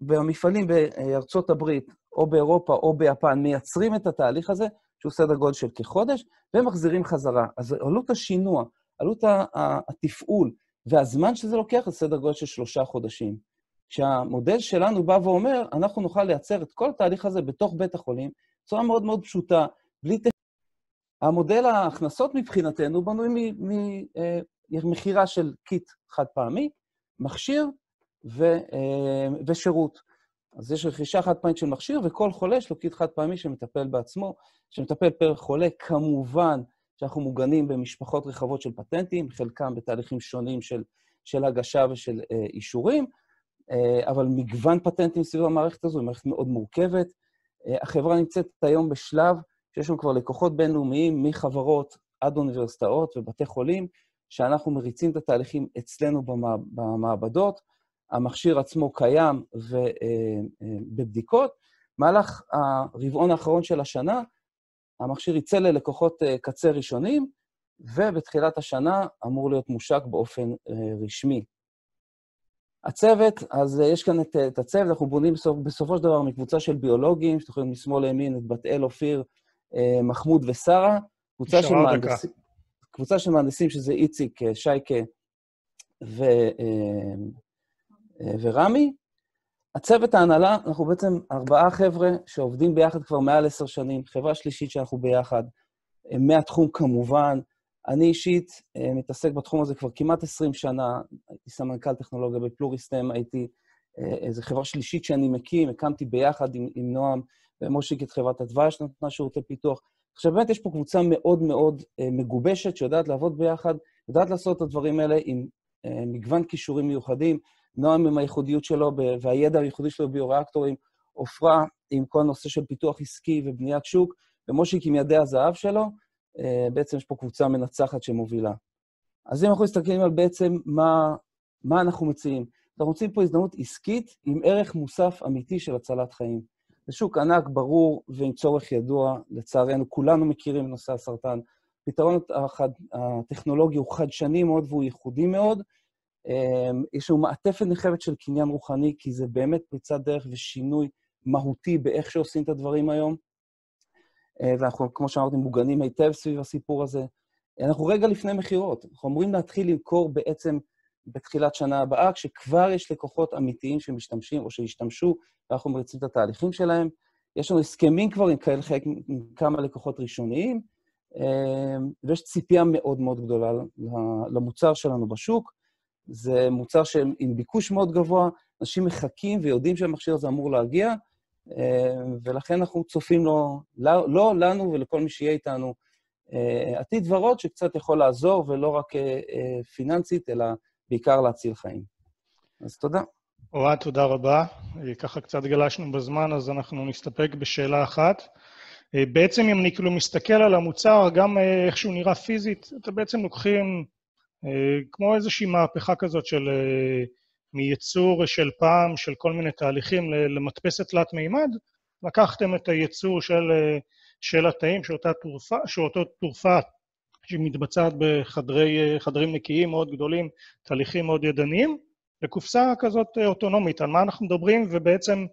במפעלים בארצות הברית, או באירופה או ביפן, מייצרים את התהליך הזה, שהוא סדר גודל של כחודש, ומחזירים חזרה. אז עלות השינוע, עלות התפעול והזמן שזה לוקח, זה סדר גודל של שלושה חודשים. כשהמודל שלנו בא ואומר, אנחנו נוכל לייצר את כל התהליך הזה בתוך בית החולים, בצורה מאוד מאוד פשוטה, בלי המודל ההכנסות מבחינתנו בנוי ממכירה של קיט חד פעמי, מכשיר ו, ושירות. אז יש רכישה חד פעמית של מכשיר, וכל חולה יש לו קיט חד פעמי שמטפל בעצמו, שמטפל פר חולה. כמובן שאנחנו מוגנים במשפחות רחבות של פטנטים, חלקם בתהליכים שונים של, של הגשה ושל אה, אישורים, אה, אבל מגוון פטנטים סביב המערכת הזו היא מערכת מאוד מורכבת. אה, החברה נמצאת היום בשלב שיש לנו כבר לקוחות בינלאומיים מחברות עד אוניברסיטאות ובתי חולים, שאנחנו מריצים את התהליכים אצלנו במעבדות. המכשיר עצמו קיים ובבדיקות. מהלך הרבעון האחרון של השנה, המכשיר יצא ללקוחות קצה ראשונים, ובתחילת השנה אמור להיות מושק באופן רשמי. הצוות, אז יש כאן את, את הצוות, אנחנו בונים בסופ, בסופו של דבר מקבוצה של ביולוגים, שאתם יכולים משמאל לימין את בת אל, אופיר, מחמוד ושרה, קבוצה של מהנדסים, קבוצה של מהנדסים שזה איציק, שייקה ו, ורמי. הצוות ההנהלה, אנחנו בעצם ארבעה חבר'ה שעובדים ביחד כבר מעל עשר שנים, חברה שלישית שאנחנו ביחד, מהתחום כמובן. אני אישית אה, מתעסק בתחום הזה כבר כמעט 20 שנה, הייתי סמנכ"ל טכנולוגיה בפלוריסטם, הייתי אה, איזו חברה שלישית שאני מקים, הקמתי ביחד עם, עם נועם ומושיק את חברת הדבש, נתנה שירותי פיתוח. עכשיו, באמת יש פה קבוצה מאוד מאוד אה, מגובשת, שיודעת לעבוד ביחד, יודעת לעשות את הדברים האלה עם מגוון כישורים מיוחדים. נועם עם הייחודיות שלו והידע הייחודי שלו ביוריאקטורים, עופרה עם כל הנושא של פיתוח עסקי ובניית שוק, ומושיק עם ידי הזהב שלו, אה, בעצם יש פה קבוצה מנצחת שמובילה. אז אם אנחנו מסתכלים על בעצם מה, מה אנחנו מציעים, אנחנו מוצאים פה הזדמנות עסקית עם ערך מוסף אמיתי של הצלת חיים. זה שוק ענק, ברור ועם צורך ידוע, לצערנו, כולנו מכירים נושא הסרטן. הפתרון החד, הטכנולוגי הוא חדשני מאוד והוא ייחודי מאוד, אמ, יש לנו מעטפת נרחבת של קניין רוחני, כי זה באמת פריצת דרך ושינוי מהותי באיך שעושים את הדברים היום. אה, ואנחנו, כמו שאמרתי, מוגנים היטב סביב הסיפור הזה. אנחנו רגע לפני מכירות. אנחנו אמורים להתחיל למכור בעצם בתחילת שנה הבאה, כשכבר יש לקוחות אמיתיים שמשתמשים או שהשתמשו, ואנחנו מריצים את התהליכים שלהם. יש לנו הסכמים כבר עם כאלה חלק, עם כמה לקוחות ראשוניים, אמ, ויש ציפייה מאוד מאוד גדולה למוצר שלנו בשוק. זה מוצר עם ביקוש מאוד גבוה, אנשים מחכים ויודעים שהמכשיר הזה אמור להגיע, אה, ולכן אנחנו צופים לו, לא, לא לנו ולכל מי שיהיה איתנו, אה, עתיד ורוד שקצת יכול לעזור, ולא רק אה, פיננסית, אלא בעיקר להציל חיים. אז תודה. אוהד, תודה רבה. ככה קצת גלשנו בזמן, אז אנחנו נסתפק בשאלה אחת. בעצם אם אני כאילו מסתכל על המוצר, גם איך שהוא נראה פיזית, אתם בעצם לוקחים אה, כמו איזושהי מהפכה כזאת של אה, מייצור של פעם, של כל מיני תהליכים למדפסת תלת-מימד, לקחתם את הייצור של, אה, של התאים, שאותה תרופה, שאותו תרופה שמתבצעת בחדרים נקיים מאוד גדולים, תהליכים מאוד ידניים, לקופסה כזאת אוטונומית. על מה אנחנו מדברים, ובעצם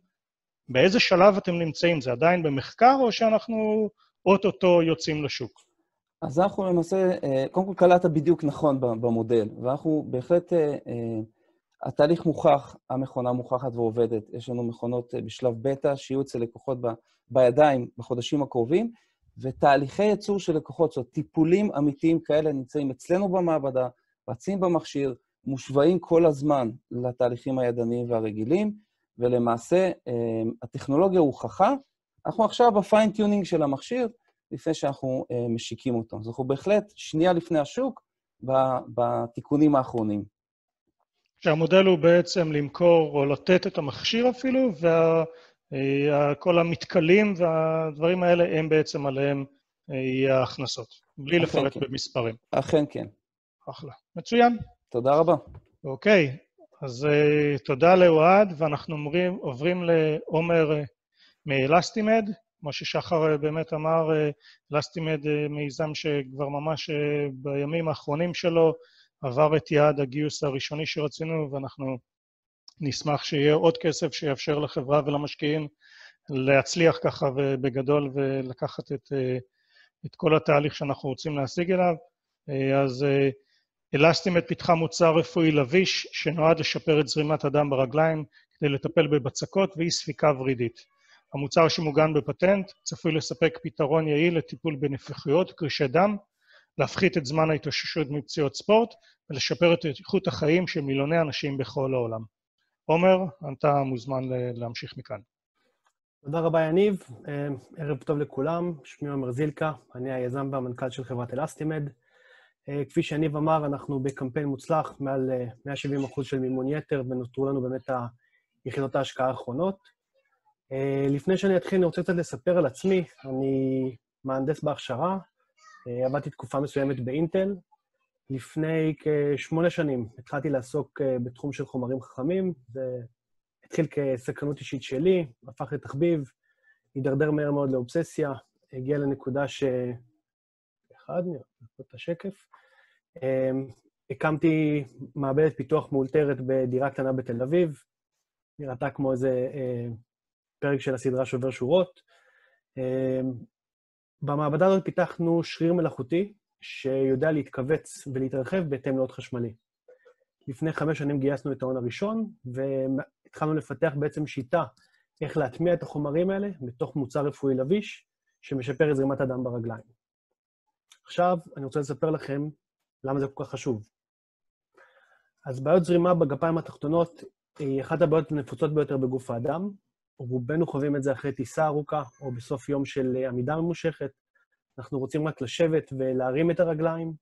באיזה שלב אתם נמצאים? זה עדיין במחקר, או שאנחנו אוטוטו יוצאים לשוק? אז אנחנו למעשה, אה, קודם כל קלטת בדיוק נכון במודל, ואנחנו בהחלט, אה, אה, התהליך מוכח, המכונה מוכחת ועובדת. יש לנו מכונות בשלב בטא שיהיו אצל לקוחות ב, בידיים בחודשים הקרובים, ותהליכי ייצור של לקוחות, זאת אומרת, טיפולים אמיתיים כאלה נמצאים אצלנו במעבדה, רצים במכשיר, מושוואים כל הזמן לתהליכים הידניים והרגילים, ולמעשה הטכנולוגיה הוכחה. אנחנו עכשיו ב fine-tuning של המכשיר, לפני שאנחנו uh, משיקים אותו. אז אנחנו בהחלט שנייה לפני השוק בתיקונים האחרונים. שהמודל הוא בעצם למכור או לתת את המכשיר אפילו, וכל וה, המתכלים והדברים האלה הם בעצם עליהם אה, יהיה ההכנסות, בלי לפרט כן. במספרים. אכן כן. אחלה. מצוין. תודה רבה. אוקיי, אז uh, תודה לאוהד, ואנחנו אומרים, עוברים לעומר uh, מאלסטימד. כמו ששחר אה, באמת אמר, לסטימד אה, מיזם שכבר ממש אה, בימים האחרונים שלו עבר את יעד הגיוס הראשוני שרצינו, ואנחנו נשמח שיהיה עוד כסף שיאפשר לחברה ולמשקיעים להצליח ככה ובגדול ולקחת את, את כל התהליך שאנחנו רוצים להשיג אליו. אז אלסטימט פיתחה מוצר רפואי לביש שנועד לשפר את זרימת הדם ברגליים כדי לטפל בבצקות ואי ספיקה ורידית. המוצר שמוגן בפטנט צפוי לספק פתרון יעיל לטיפול בנפיחויות, קרישי דם, להפחית את זמן ההתאוששות מפציעות ספורט ולשפר את איכות החיים של מיליוני אנשים בכל העולם. עומר, אתה מוזמן להמשיך מכאן. תודה רבה, יניב. אה, ערב טוב לכולם, שמי עומר זילקה, אני היזם והמנכ"ל של חברת אלסטימד. אה, כפי שיניב אמר, אנחנו בקמפיין מוצלח, מעל 170 אה, אחוז של מימון יתר, ונותרו לנו באמת היחידות ההשקעה האחרונות. לפני שאני אתחיל, אני רוצה קצת לספר על עצמי. אני מהנדס בהכשרה, עבדתי תקופה מסוימת באינטל. לפני כשמונה שנים התחלתי לעסוק בתחום של חומרים חכמים, זה התחיל כסקרנות אישית שלי, הפך לתחביב, הידרדר מהר מאוד לאובססיה, הגיע לנקודה ש... אחד, נראה את השקף. אמ, הקמתי מעבדת פיתוח מאולתרת בדירה קטנה בתל אביב, נראתה כמו איזה אה, פרק של הסדרה שובר שורות. במעבדה הזאת פיתחנו שריר מלאכותי שיודע להתכווץ ולהתרחב בהתאם לעוד חשמלי. לפני חמש שנים גייסנו את ההון הראשון, התחלנו לפתח בעצם שיטה איך להטמיע את החומרים האלה בתוך מוצר רפואי לביש, שמשפר את זרימת הדם ברגליים. עכשיו, אני רוצה לספר לכם למה זה כל כך חשוב. אז בעיות זרימה בגפיים התחתונות היא אחת הבעיות הנפוצות ביותר בגוף האדם. רובנו חווים את זה אחרי טיסה ארוכה, או בסוף יום של עמידה ממושכת. אנחנו רוצים רק לשבת ולהרים את הרגליים.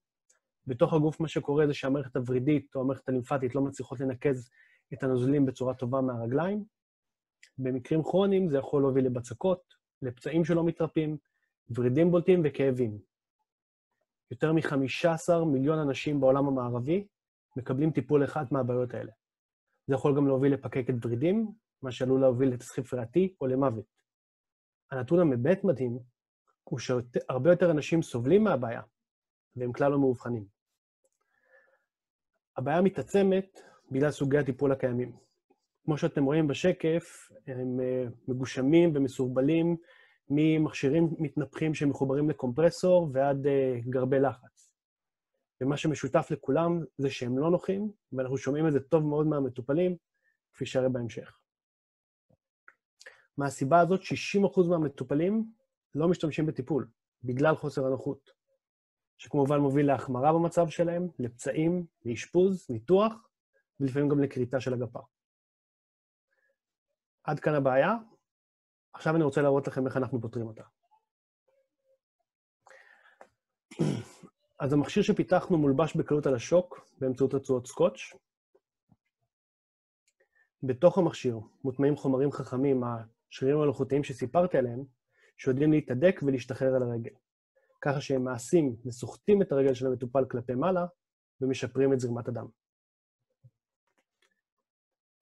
בתוך הגוף מה שקורה זה שהמערכת הוורידית או המערכת הלימפטית לא מצליחות לנקז את הנוזלים בצורה טובה מהרגליים. במקרים כרוניים זה יכול להוביל לבצקות, לפצעים שלא מתרפים, ורידים בולטים וכאבים. יותר מ-15 מיליון אנשים בעולם המערבי מקבלים טיפול אחד מהבעיות האלה. זה יכול גם להוביל לפקקת ורידים, מה שעלול להוביל לתסחיף ריאתי או למוות. הנתון המבט מדהים הוא שהרבה יותר אנשים סובלים מהבעיה, והם כלל לא מאובחנים. הבעיה מתעצמת בגלל סוגי הטיפול הקיימים. כמו שאתם רואים בשקף, הם אה, מגושמים ומסורבלים ממכשירים מתנפחים שמחוברים לקומפרסור ועד אה, גרבי לחץ. ומה שמשותף לכולם זה שהם לא נוחים, ואנחנו שומעים את זה טוב מאוד מהמטופלים, כפי שהרי בהמשך. מהסיבה הזאת, 60% מהמטופלים לא משתמשים בטיפול, בגלל חוסר הנוחות, שכמובן מוביל להחמרה במצב שלהם, לפצעים, לאשפוז, ניתוח, ולפעמים גם לכריתה של הגפה. עד כאן הבעיה. עכשיו אני רוצה להראות לכם איך אנחנו פותרים אותה. אז המכשיר שפיתחנו מולבש בקלות על השוק באמצעות רצועות סקוץ'. בתוך המכשיר מוטמעים חומרים חכמים, השרירים המלאכותיים שסיפרתי עליהם, שיודעים להתהדק ולהשתחרר על הרגל, ככה שהם מעשים וסוחטים את הרגל של המטופל כלפי מעלה ומשפרים את זרימת הדם.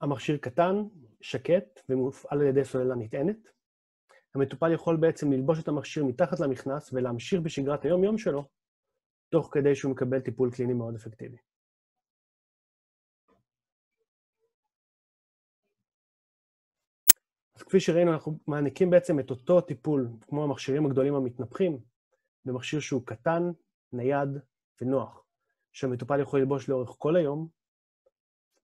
המכשיר קטן, שקט ומופעל על ידי סוללה נטענת. המטופל יכול בעצם ללבוש את המכשיר מתחת למכנס ולהמשיך בשגרת היום-יום שלו, תוך כדי שהוא מקבל טיפול קליני מאוד אפקטיבי. כפי שראינו, אנחנו מעניקים בעצם את אותו טיפול, כמו המכשירים הגדולים המתנפחים, במכשיר שהוא קטן, נייד ונוח, שהמטופל יכול ללבוש לאורך כל היום,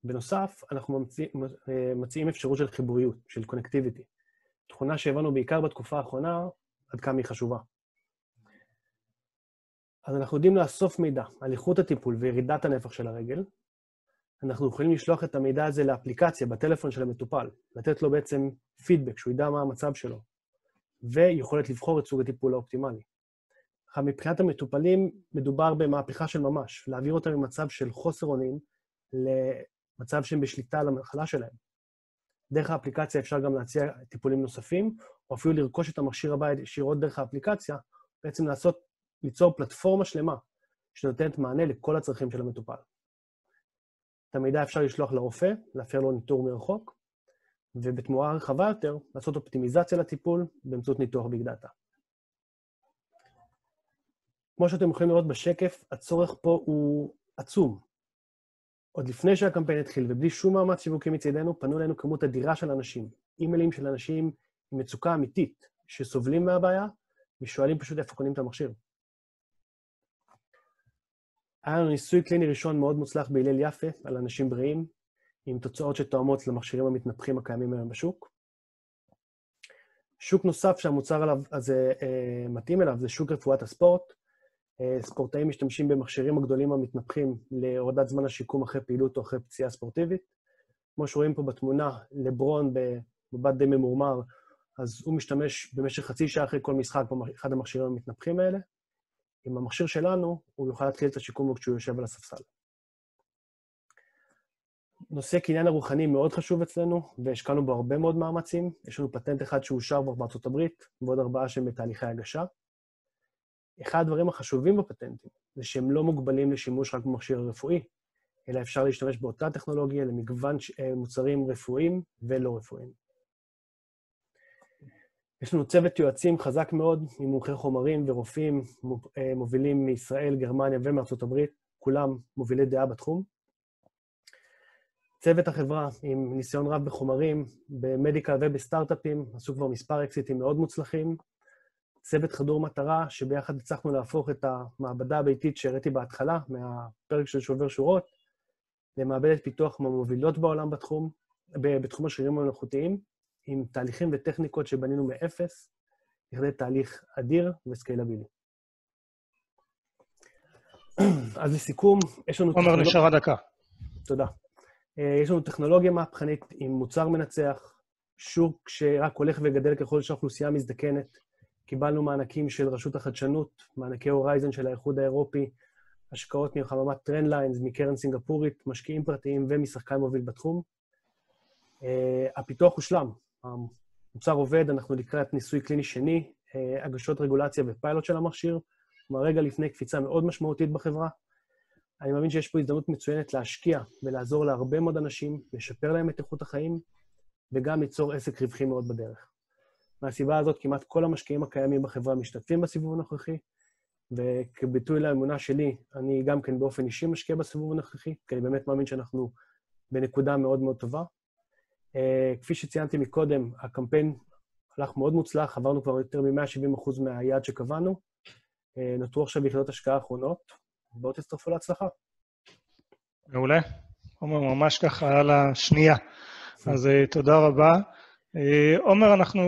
בנוסף, אנחנו מציע, אה, מציעים אפשרות של חיבוריות, של קונקטיביטי. תכונה שהבנו בעיקר בתקופה האחרונה, עד כמה היא חשובה. אז אנחנו יודעים לאסוף מידע על איכות הטיפול וירידת הנפח של הרגל. אנחנו יכולים לשלוח את המידע הזה לאפליקציה בטלפון של המטופל, לתת לו בעצם פידבק, שהוא ידע מה המצב שלו, ויכולת לבחור את סוג הטיפול האופטימלי. עכשיו, מבחינת המטופלים, מדובר במהפכה של ממש, להעביר אותם ממצב של חוסר אונים מצב שהם בשליטה על המחלה שלהם. דרך האפליקציה אפשר גם להציע טיפולים נוספים, או אפילו לרכוש את המכשיר הבית ישירות דרך האפליקציה, בעצם לעשות, ליצור פלטפורמה שלמה שנותנת מענה לכל הצרכים של המטופל. המידע אפשר לשלוח לרופא, לאפשר לו ניטור מרחוק, ובתמורה רחבה יותר, לעשות אופטימיזציה לטיפול באמצעות ניתוח ביג דאטה. כמו שאתם יכולים לראות בשקף, הצורך פה הוא עצום. עוד לפני שהקמפיין התחיל, ובלי שום מאמץ שיווקי מצידנו, פנו אלינו כמות אדירה של אנשים, אימיילים של אנשים עם מצוקה אמיתית, שסובלים מהבעיה, ושואלים פשוט איפה קונים את המכשיר. היה ניסוי קליני ראשון מאוד מוצלח בהלל יפה על אנשים בריאים, עם תוצאות שתואמות למכשירים המתנפחים הקיימים היום בשוק. שוק נוסף שהמוצר עליו, הזה אה, מתאים אליו זה שוק רפואת הספורט. אה, ספורטאים משתמשים במכשירים הגדולים המתנפחים להורדת זמן השיקום אחרי פעילות או אחרי פציעה ספורטיבית. כמו שרואים פה בתמונה, לברון במבט די ממורמר, אז הוא משתמש במשך חצי שעה אחרי כל משחק באחד המכשירים המתנפחים האלה. עם המכשיר שלנו, הוא יוכל להתחיל את השיקום כשהוא יושב על הספסל. נושא קניין הרוחני מאוד חשוב אצלנו, והשקענו בו הרבה מאוד מאמצים. יש לנו פטנט אחד שאושר כבר בארצות הברית, ועוד ארבעה שהם בתהליכי הגשה. אחד הדברים החשובים בפטנטים זה שהם לא מוגבלים לשימוש רק במכשיר הרפואי, אלא אפשר להשתמש באותה טכנולוגיה למגוון אה, מוצרים רפואיים ולא רפואיים. יש לנו צוות יועצים חזק מאוד, עם מומחי חומרים ורופאים אה, מובילים מישראל, גרמניה ומארצות הברית, כולם מובילי דעה בתחום. צוות החברה עם ניסיון רב בחומרים, במדיקל ובסטארט-אפים, עשו כבר מספר אקזיטים מאוד מוצלחים. צוות חדור מטרה, שביחד הצלחנו להפוך את המעבדה הביתית שהראיתי בהתחלה, מהפרק של שובר שורות, למעבדת פיתוח מהמובילות בעולם בתחום, בתחום השרירים המלאכותיים, עם תהליכים וטכניקות שבנינו מאפס, לכדי תהליך אדיר וסקיילבילי. אז לסיכום, יש לנו... עומר, נשארה דקה. תודה. אה, יש לנו טכנולוגיה מהפכנית עם מוצר מנצח, שוק שרק הולך וגדל ככל שהאוכלוסייה מזדקנת. קיבלנו מענקים של רשות החדשנות, מענקי Horizon של האיחוד האירופי, השקעות מחממת Trendlines, מקרן סינגפורית, משקיעים פרטיים ומשחקן מוביל בתחום. Uh, הפיתוח הושלם, המוצר עובד, אנחנו לקראת ניסוי קליני שני, uh, הגשות רגולציה ופיילוט של המכשיר, כלומר רגע לפני קפיצה מאוד משמעותית בחברה. אני מאמין שיש פה הזדמנות מצוינת להשקיע ולעזור להרבה מאוד אנשים, לשפר להם את איכות החיים, וגם ליצור עסק רווחי מאוד בדרך. מהסיבה הזאת, כמעט כל המשקיעים הקיימים בחברה משתתפים בסיבוב הנוכחי, וכביטוי לאמונה שלי, אני גם כן באופן אישי משקיע בסיבוב הנוכחי, כי אני באמת מאמין שאנחנו בנקודה מאוד מאוד טובה. Uh, כפי שציינתי מקודם, הקמפיין הלך מאוד מוצלח, עברנו כבר יותר מ-170% מהיעד שקבענו. Uh, נותרו עכשיו יחידות השקעה אחרונות, בואו תצטרפו להצלחה. מעולה. עומר, ממש ככה על השנייה. אז uh, תודה רבה. עומר, אנחנו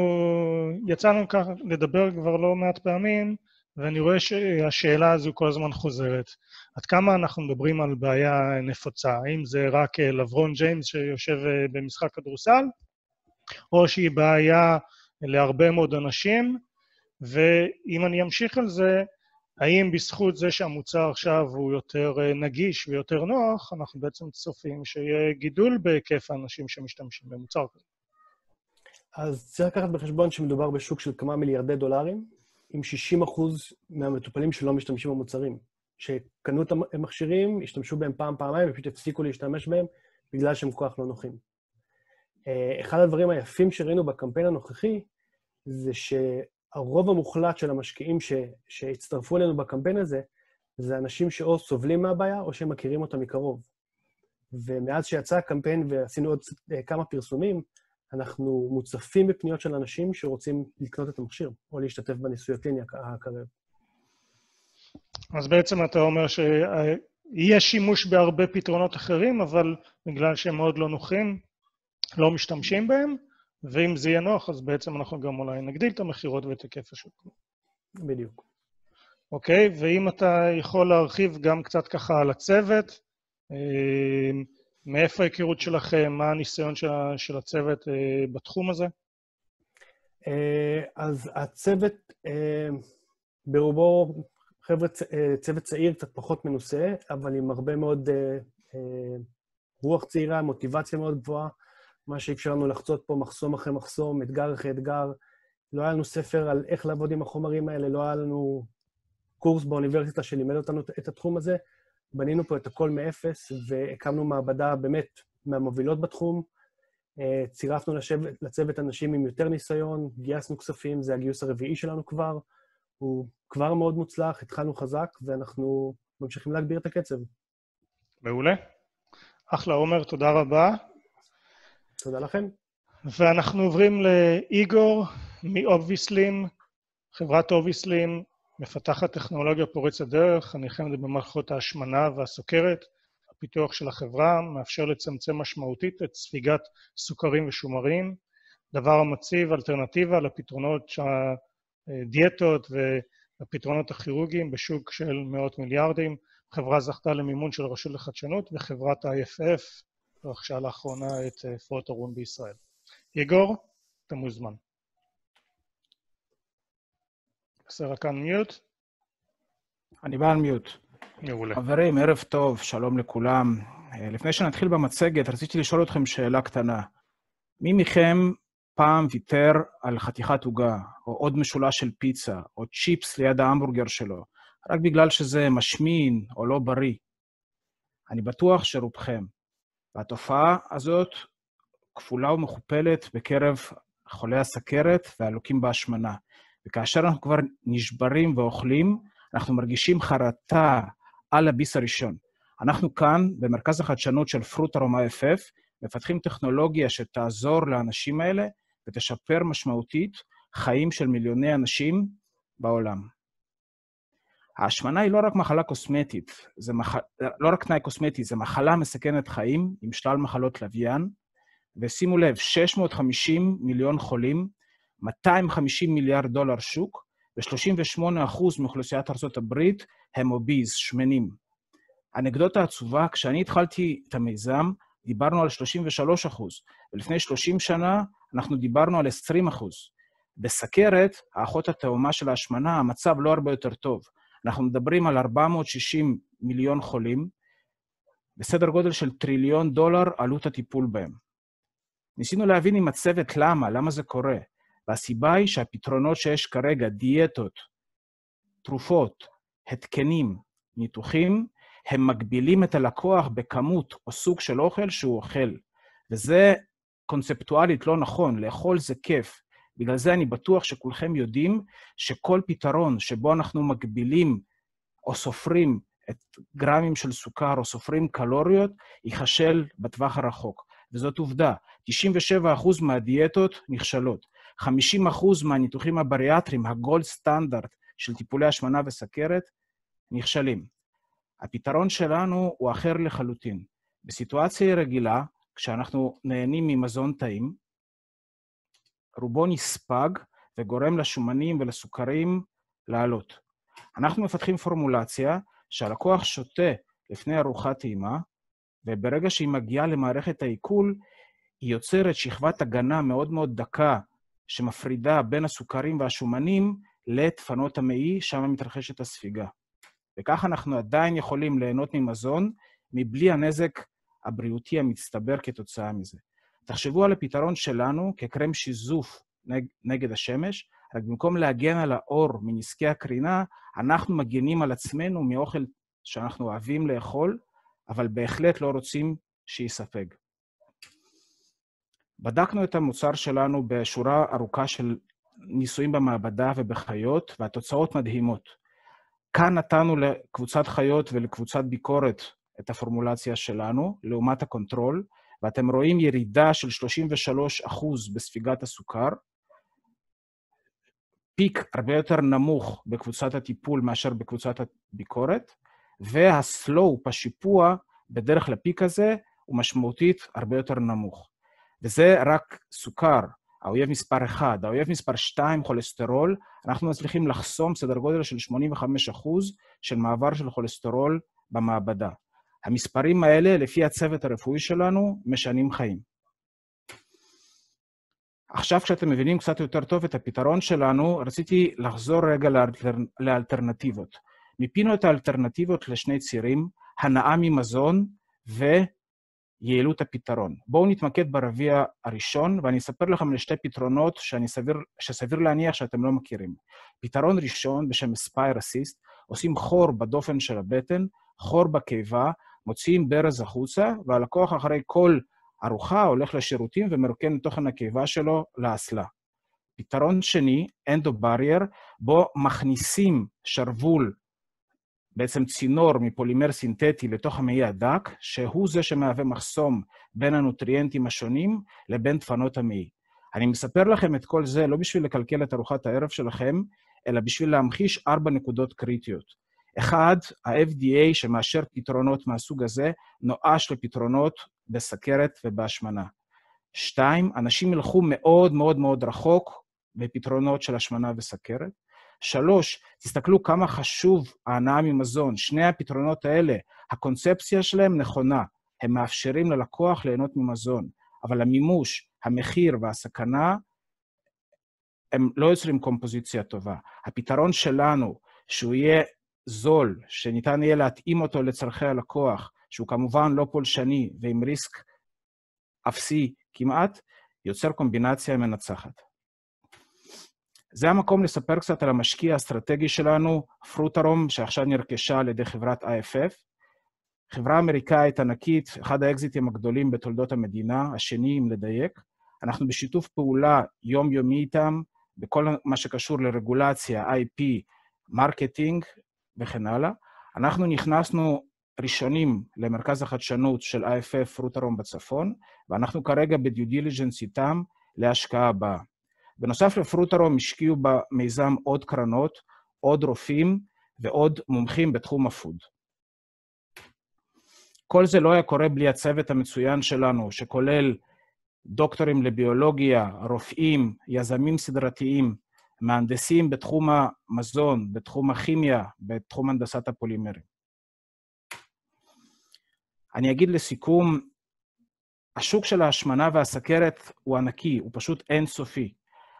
יצאנו ככה לדבר כבר לא מעט פעמים, ואני רואה שהשאלה הזו כל הזמן חוזרת. עד כמה אנחנו מדברים על בעיה נפוצה? האם זה רק אה, לברון ג'יימס שיושב במשחק כדורסל, או שהיא בעיה להרבה מאוד אנשים? ואם אני אמשיך על זה, האם בזכות זה שהמוצר עכשיו הוא יותר אה, נגיש ויותר נוח, אנחנו בעצם צופים שיהיה גידול בהיקף האנשים שמשתמשים במוצר כזה? אז צריך לקחת בחשבון שמדובר בשוק של כמה מיליארדי דולרים, עם 60 אחוז מהמטופלים שלא משתמשים במוצרים. שקנו את המכשירים, השתמשו בהם פעם, פעמיים, ופשוט הפסיקו להשתמש בהם בגלל שהם כל כך לא נוחים. אה, אחד הדברים היפים שראינו בקמפיין הנוכחי, זה ש... הרוב המוחלט של המשקיעים ש, שהצטרפו אלינו בקמפיין הזה, זה אנשים שאו סובלים מהבעיה או שהם מכירים אותה מקרוב. ומאז שיצא הקמפיין ועשינו עוד אה, כמה פרסומים, אנחנו מוצפים בפניות של אנשים שרוצים לקנות את המכשיר, או להשתתף בניסוי הקליני הקרב. אז בעצם אתה אומר שיהיה שימוש בהרבה פתרונות אחרים, אבל בגלל שהם מאוד לא נוחים, לא משתמשים בהם, ואם זה יהיה נוח, אז בעצם אנחנו גם אולי נגדיל את המכירות ואת היקף השוק. בדיוק. אוקיי, ואם אתה יכול להרחיב גם קצת ככה על הצוות, אה, מאיפה ההיכרות שלכם, מה הניסיון של, של הצוות אה, בתחום הזה? אה, אז הצוות, ברובו חבר'ה, צוות צעיר, קצת פחות מנוסה, אבל עם הרבה מאוד רוח צעירה, מוטיבציה מאוד גבוהה. מה שאפשר לנו לחצות פה מחסום אחרי מחסום, אתגר אחרי אתגר. לא היה לנו ספר על איך לעבוד עם החומרים האלה, לא היה לנו קורס באוניברסיטה שלימד אותנו את התחום הזה. בנינו פה את הכל מאפס, והקמנו מעבדה באמת מהמובילות בתחום. אה, צירפנו לשבת, לצוות אנשים עם יותר ניסיון, גייסנו כספים, זה הגיוס הרביעי שלנו כבר. הוא כבר מאוד מוצלח, התחלנו חזק, ואנחנו ממשיכים להגביר את הקצב. מעולה. אחלה, עומר, תודה רבה. תודה לכם. ואנחנו עוברים לאיגור מ-Obvislim, חברת Obvislim, מפתחת טכנולוגיה פורצת דרך, הנלחמת במערכות ההשמנה והסוכרת. הפיתוח של החברה מאפשר לצמצם משמעותית את ספיגת סוכרים ושומרים, דבר המציב אלטרנטיבה לפתרונות הדיאטות והפתרונות הכירורגיים בשוק של מאות מיליארדים. החברה זכתה למימון של הרשות לחדשנות וחברת IFF רכשה לאחרונה את פרוטרון בישראל. יגור, אתה מוזמן. עושה רק כאן מיוט. אני בא על מיוט. מעולה. חברים, ערב טוב, שלום לכולם. אה, לפני שנתחיל במצגת, רציתי לשאול אתכם שאלה קטנה. מי מכם פעם ויתר על חתיכת עוגה, או עוד משולש של פיצה, או צ'יפס ליד ההמבורגר שלו, רק בגלל שזה משמין או לא בריא? אני בטוח שרובכם. והתופעה הזאת כפולה ומכופלת בקרב חולי הסכרת והלוקים בהשמנה. וכאשר אנחנו כבר נשברים ואוכלים, אנחנו מרגישים חרטה על הביס הראשון. אנחנו כאן, במרכז החדשנות של פרוט ארומה FF, מפתחים טכנולוגיה שתעזור לאנשים האלה ותשפר משמעותית חיים של מיליוני אנשים בעולם. ההשמנה היא לא רק מחלה קוסמטית, זה מח... לא רק תנאי קוסמטי, זה מחלה מסכנת חיים עם שלל מחלות לוויין, ושימו לב, 650 מיליון חולים, 250 מיליארד דולר שוק, ו-38% מאוכלוסיית ארה"ב הם אוביז, שמנים. אנקדוטה עצובה, כשאני התחלתי את המיזם, דיברנו על 33 אחוז, ולפני 30 שנה אנחנו דיברנו על 20 אחוז. בסכרת, האחות התאומה של ההשמנה, המצב לא הרבה יותר טוב. אנחנו מדברים על 460 מיליון חולים, בסדר גודל של טריליון דולר עלות הטיפול בהם. ניסינו להבין עם הצוות למה, למה זה קורה. והסיבה היא שהפתרונות שיש כרגע, דיאטות, תרופות, התקנים, ניתוחים, הם מגבילים את הלקוח בכמות או סוג של אוכל שהוא אוכל. וזה קונספטואלית לא נכון, לאכול זה כיף. בגלל זה אני בטוח שכולכם יודעים שכל פתרון שבו אנחנו מגבילים או סופרים את גרמים של סוכר או סופרים קלוריות, ייכשל בטווח הרחוק. וזאת עובדה, 97% מהדיאטות נכשלות. 50% מהניתוחים הבריאטריים, הגולד סטנדרט של טיפולי השמנה וסכרת, נכשלים. הפתרון שלנו הוא אחר לחלוטין. בסיטואציה רגילה, כשאנחנו נהנים ממזון טעים, רובו נספג וגורם לשומנים ולסוכרים לעלות. אנחנו מפתחים פורמולציה שהלקוח שותה לפני ארוחת טעימה, וברגע שהיא מגיעה למערכת העיכול, היא יוצרת שכבת הגנה מאוד מאוד דקה שמפרידה בין הסוכרים והשומנים לדפנות המעי, שם מתרחשת הספיגה. וכך אנחנו עדיין יכולים ליהנות ממזון מבלי הנזק הבריאותי המצטבר כתוצאה מזה. תחשבו על הפתרון שלנו כקרם שיזוף נג, נגד השמש, רק במקום להגן על האור מנזקי הקרינה, אנחנו מגינים על עצמנו מאוכל שאנחנו אוהבים לאכול, אבל בהחלט לא רוצים שייספג. בדקנו את המוצר שלנו בשורה ארוכה של ניסויים במעבדה ובחיות, והתוצאות מדהימות. כאן נתנו לקבוצת חיות ולקבוצת ביקורת את הפורמולציה שלנו, לעומת ה control, ואתם רואים ירידה של 33 אחוז בספיגת הסוכר, פיק הרבה יותר נמוך בקבוצת הטיפול מאשר בקבוצת הביקורת, והסלופ, השיפוע, בדרך לפיק הזה, הוא משמעותית הרבה יותר נמוך. וזה רק סוכר, האויב מספר 1. האויב מספר 2, כולסטרול, אנחנו מצליחים לחסום סדר גודל של 85 אחוז של מעבר של כולסטרול במעבדה. המספרים האלה, לפי הצוות הרפואי שלנו, משנים חיים. עכשיו, כשאתם מבינים קצת יותר טוב את הפתרון שלנו, רציתי לחזור רגע לאלטר... לאלטרנטיבות. מיפינו את האלטרנטיבות לשני צירים, הנאה ממזון ויעילות הפתרון. בואו נתמקד ברביע הראשון, ואני אספר לכם על שתי פתרונות שאני סביר, שסביר להניח שאתם לא מכירים. פתרון ראשון, בשם ספייר אסיסט, עושים חור בדופן של הבטן, חור בקיבה, מוציאים ברז החוצה, והלקוח אחרי כל ארוחה הולך לשירותים ומרוקן את תוכן הקיבה שלו לאסלה. פתרון שני, EndoBarrier, בו מכניסים שרוול, בעצם צינור מפולימר סינתטי לתוך המעי הדק, שהוא זה שמהווה מחסום בין הנוטריאנטים השונים לבין דפנות המעי. אני מספר לכם את כל זה לא בשביל לקלקל את ארוחת הערב שלכם, אלא בשביל להמחיש ארבע נקודות קריטיות. אחד, ה-FDA שמאשר פתרונות מהסוג הזה, נואש לפתרונות בסכרת ובהשמנה. שתיים, אנשים ילכו מאוד מאוד מאוד רחוק בפתרונות של השמנה וסכרת. שלוש, תסתכלו כמה חשוב ההנאה ממזון. שני הפתרונות האלה, הקונספציה שלהם נכונה. הם מאפשרים ללקוח ליהנות ממזון, אבל המימוש, המחיר והסכנה, הם לא יוצרים קומפוזיציה טובה. הפתרון שלנו, שהוא יהיה זול, שניתן יהיה להתאים אותו לצורכי הלקוח, שהוא כמובן לא פולשני ועם ריסק אפסי כמעט, יוצר קומבינציה מנצחת. זה המקום לספר קצת על המשקיע האסטרטגי שלנו, פרוטרום, שעכשיו נרכשה על ידי חברת IFF. חברה אמריקאית ענקית, אחד האקזיטים הגדולים בתולדות המדינה, השני, אם לדייק. אנחנו בשיתוף פעולה יומיומי איתם, בכל מה שקשור לרגולציה, IP, marketing וכן הלאה. אנחנו נכנסנו ראשונים למרכז החדשנות של IFF פרוטרום בצפון, ואנחנו כרגע ב due diligence איתם להשקעה הבאה. בנוסף לפרוטרום השקיעו במיזם עוד קרנות, עוד רופאים ועוד מומחים בתחום ה food. כל זה לא היה קורה בלי הצוות המצוין שלנו, שכולל דוקטורים לביולוגיה, רופאים, יזמים סדרתיים, מהנדסים בתחום המזון, בתחום הכימיה, בתחום הנדסת הפולימרים. אני אגיד לסיכום, השוק של ההשמנה והסכרת הוא ענקי, הוא פשוט אינסופי.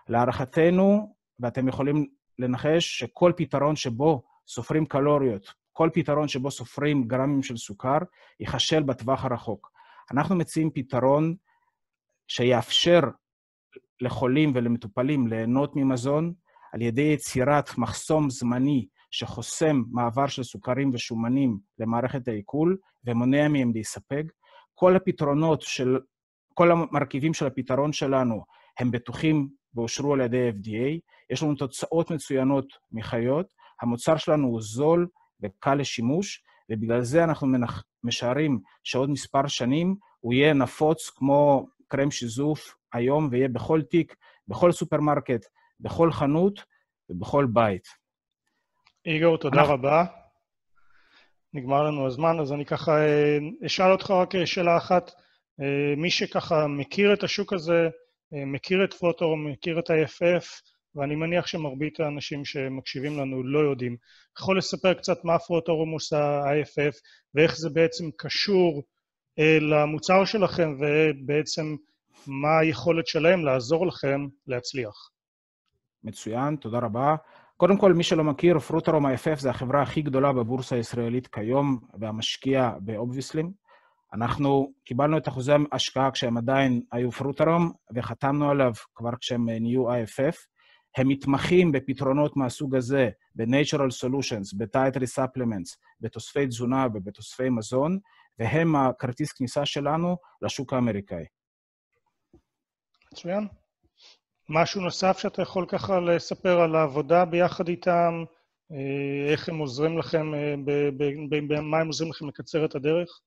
להערכתנו, ואתם יכולים לנחש שכל פתרון שבו סופרים קלוריות, כל פתרון שבו סופרים גרמים של סוכר, ייכשל בטווח הרחוק. אנחנו מציעים פתרון שיאפשר לחולים ולמטופלים ליהנות ממזון על ידי יצירת מחסום זמני שחוסם מעבר של סוכרים ושומנים למערכת העיכול ומונע מהם להיספג. כל הפתרונות של, כל המרכיבים של הפתרון שלנו הם בטוחים ואושרו על ידי FDA. יש לנו תוצאות מצוינות מחיות. המוצר שלנו הוא זול וקל לשימוש, ובגלל זה אנחנו מנח... משערים שעוד מספר שנים הוא יהיה נפוץ כמו קרם שיזוף היום, ויהיה בכל תיק, בכל סופרמרקט, בכל חנות ובכל בית. איגור, תודה אנחנו... רבה. נגמר לנו הזמן, אז אני ככה אה, אשאל אותך רק שאלה אחת. אה, מי שככה מכיר את השוק הזה, אה, מכיר את פוטור, מכיר את ה-FF, ואני מניח שמרבית האנשים שמקשיבים לנו לא יודעים. יכול לספר קצת מה פרוטורום עושה IFF, ואיך זה בעצם קשור אה, למוצר שלכם, ובעצם מה היכולת שלהם לעזור לכם להצליח. מצוין, תודה רבה. קודם כל, מי שלא מכיר, פרוטרום IFF זה החברה הכי גדולה בבורסה הישראלית כיום, והמשקיע באובוויסלים. אנחנו קיבלנו את אחוזי ההשקעה כשהם עדיין היו פרוטרום, וחתמנו עליו כבר כשהם נהיו IFF. הם מתמחים בפתרונות מהסוג הזה, ב-Natural Solutions, ב-Dietary Supplements, בתוספי תזונה ובתוספי מזון, והם הכרטיס כניסה שלנו לשוק האמריקאי. מצוין. משהו נוסף שאתה יכול ככה לספר על העבודה ביחד איתם, אה, איך הם עוזרים לכם, אה, במה הם עוזרים לכם לקצר את הדרך?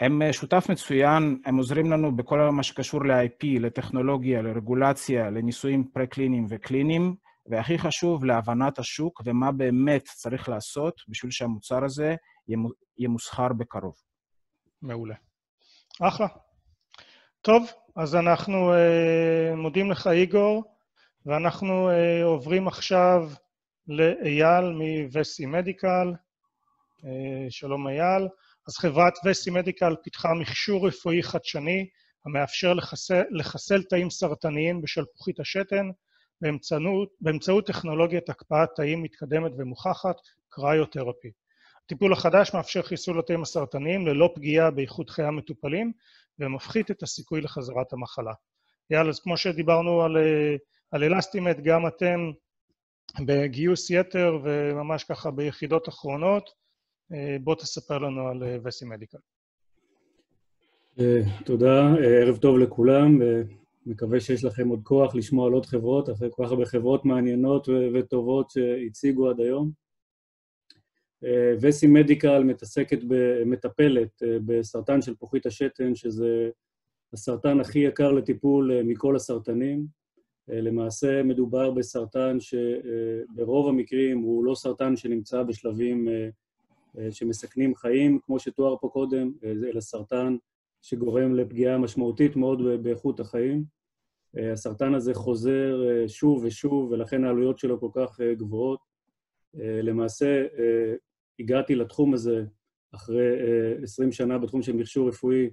הם אה, שותף מצוין, הם עוזרים לנו בכל מה שקשור ל-IP, לטכנולוגיה, לרגולציה, לניסויים פרה-קליניים וקליניים, והכי חשוב, להבנת השוק ומה באמת צריך לעשות בשביל שהמוצר הזה ימוסחר בקרוב. מעולה. אחלה. טוב, אז אנחנו uh, מודים לך, איגור, ואנחנו uh, עוברים עכשיו לאייל מווסי מדיקל. Uh, שלום אייל. אז חברת וסי מדיקל פיתחה מכשור רפואי חדשני המאפשר לחסל, לחסל תאים סרטניים בשלפוחית השתן באמצעות, באמצעות טכנולוגיית הקפאת תאים מתקדמת ומוכחת, קריותרפי. הטיפול החדש מאפשר חיסול התאים הסרטניים ללא פגיעה באיכות חיי המטופלים ומפחית את הסיכוי לחזרת המחלה. יאללה, אז כמו שדיברנו על, על אלסטימט, גם אתם בגיוס יתר וממש ככה ביחידות אחרונות, בוא תספר לנו על אה, וסי מדיקל. אה, תודה, ערב טוב לכולם, ומקווה שיש לכם עוד כוח לשמוע על עוד חברות, אחרי כל כך הרבה חברות מעניינות וטובות שהציגו עד היום. וסי מדיקל מתעסקת, מטפלת בסרטן של פוחית השתן, שזה הסרטן הכי יקר לטיפול מכל הסרטנים. למעשה מדובר בסרטן שברוב המקרים הוא לא סרטן שנמצא בשלבים שמסכנים חיים, כמו שתואר פה קודם, אלא סרטן שגורם לפגיעה משמעותית מאוד באיכות החיים. הסרטן הזה חוזר שוב ושוב, ולכן העלויות שלו כל כך גבוהות. למעשה, הגעתי לתחום הזה אחרי 20 שנה בתחום של מכשור רפואי,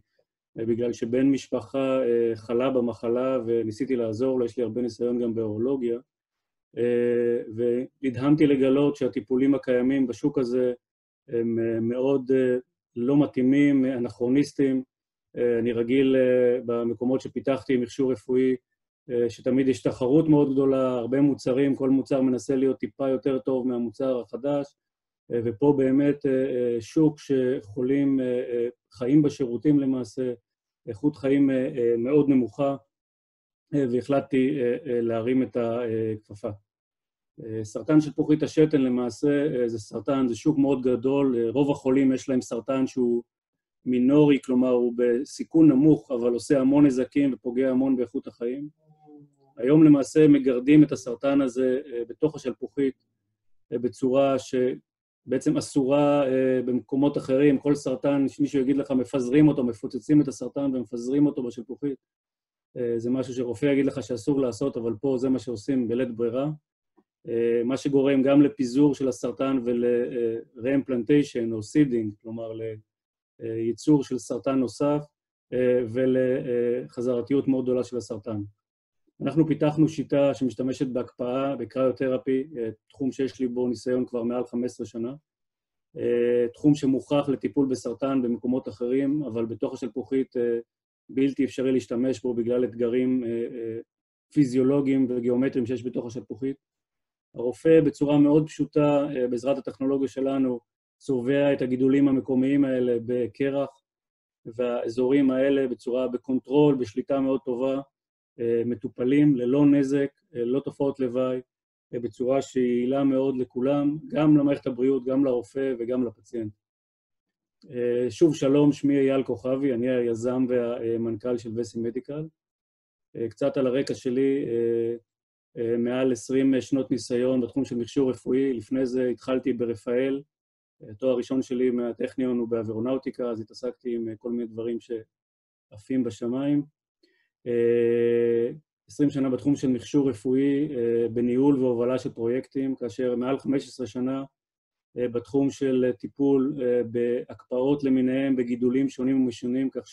בגלל שבן משפחה חלה במחלה וניסיתי לעזור לו, יש לי הרבה ניסיון גם באורולוגיה, ונדהמתי לגלות שהטיפולים הקיימים בשוק הזה הם מאוד לא מתאימים, אנכרוניסטיים. אני רגיל במקומות שפיתחתי מכשור רפואי, שתמיד יש תחרות מאוד גדולה, הרבה מוצרים, כל מוצר מנסה להיות טיפה יותר טוב מהמוצר החדש, ופה באמת שוק שחולים חיים בשירותים למעשה, איכות חיים מאוד נמוכה, והחלטתי להרים את הכפפה. סרטן של פוחית השתן למעשה זה סרטן, זה שוק מאוד גדול, רוב החולים יש להם סרטן שהוא מינורי, כלומר הוא בסיכון נמוך, אבל עושה המון נזקים ופוגע המון באיכות החיים. היום למעשה מגרדים את הסרטן הזה בתוך השלפוחית בצורה שבעצם אסורה במקומות אחרים. כל סרטן, מישהו יגיד לך, מפזרים אותו, מפוצצים את הסרטן ומפזרים אותו בשלפוחית. זה משהו שרופא יגיד לך שאסור לעשות, אבל פה זה מה שעושים בלית ברירה. מה שגורם גם לפיזור של הסרטן ול-reimplantation או seeding, כלומר לייצור של סרטן נוסף ולחזרתיות מאוד גדולה של הסרטן. אנחנו פיתחנו שיטה שמשתמשת בהקפאה, בקריותרפי, תחום שיש לי בו ניסיון כבר מעל 15 שנה, תחום שמוכח לטיפול בסרטן במקומות אחרים, אבל בתוך השלפוחית בלתי אפשרי להשתמש בו בגלל אתגרים פיזיולוגיים וגיאומטריים שיש בתוך השלפוחית. הרופא בצורה מאוד פשוטה, בעזרת הטכנולוגיה שלנו, צובע את הגידולים המקומיים האלה בקרח, והאזורים האלה בצורה, ב control, בשליטה מאוד טובה, מטופלים ללא נזק, ללא תופעות לוואי, בצורה שיעילה מאוד לכולם, גם למערכת הבריאות, גם לרופא וגם לפציינט. שוב, שלום, שמי אייל כוכבי, אני היזם והמנכ"ל של וסי מדיקל. קצת על הרקע שלי, מעל 20 שנות ניסיון בתחום של מכשור רפואי, לפני זה התחלתי ברפאל, התואר הראשון שלי מהטכניון הוא באווירונאוטיקה, אז התעסקתי עם כל מיני דברים שעפים בשמיים. 20 שנה בתחום של מכשור רפואי, בניהול והובלה של פרויקטים, כאשר מעל 15 שנה בתחום של טיפול בהקפאות למיניהם, בגידולים שונים ומשונים, כך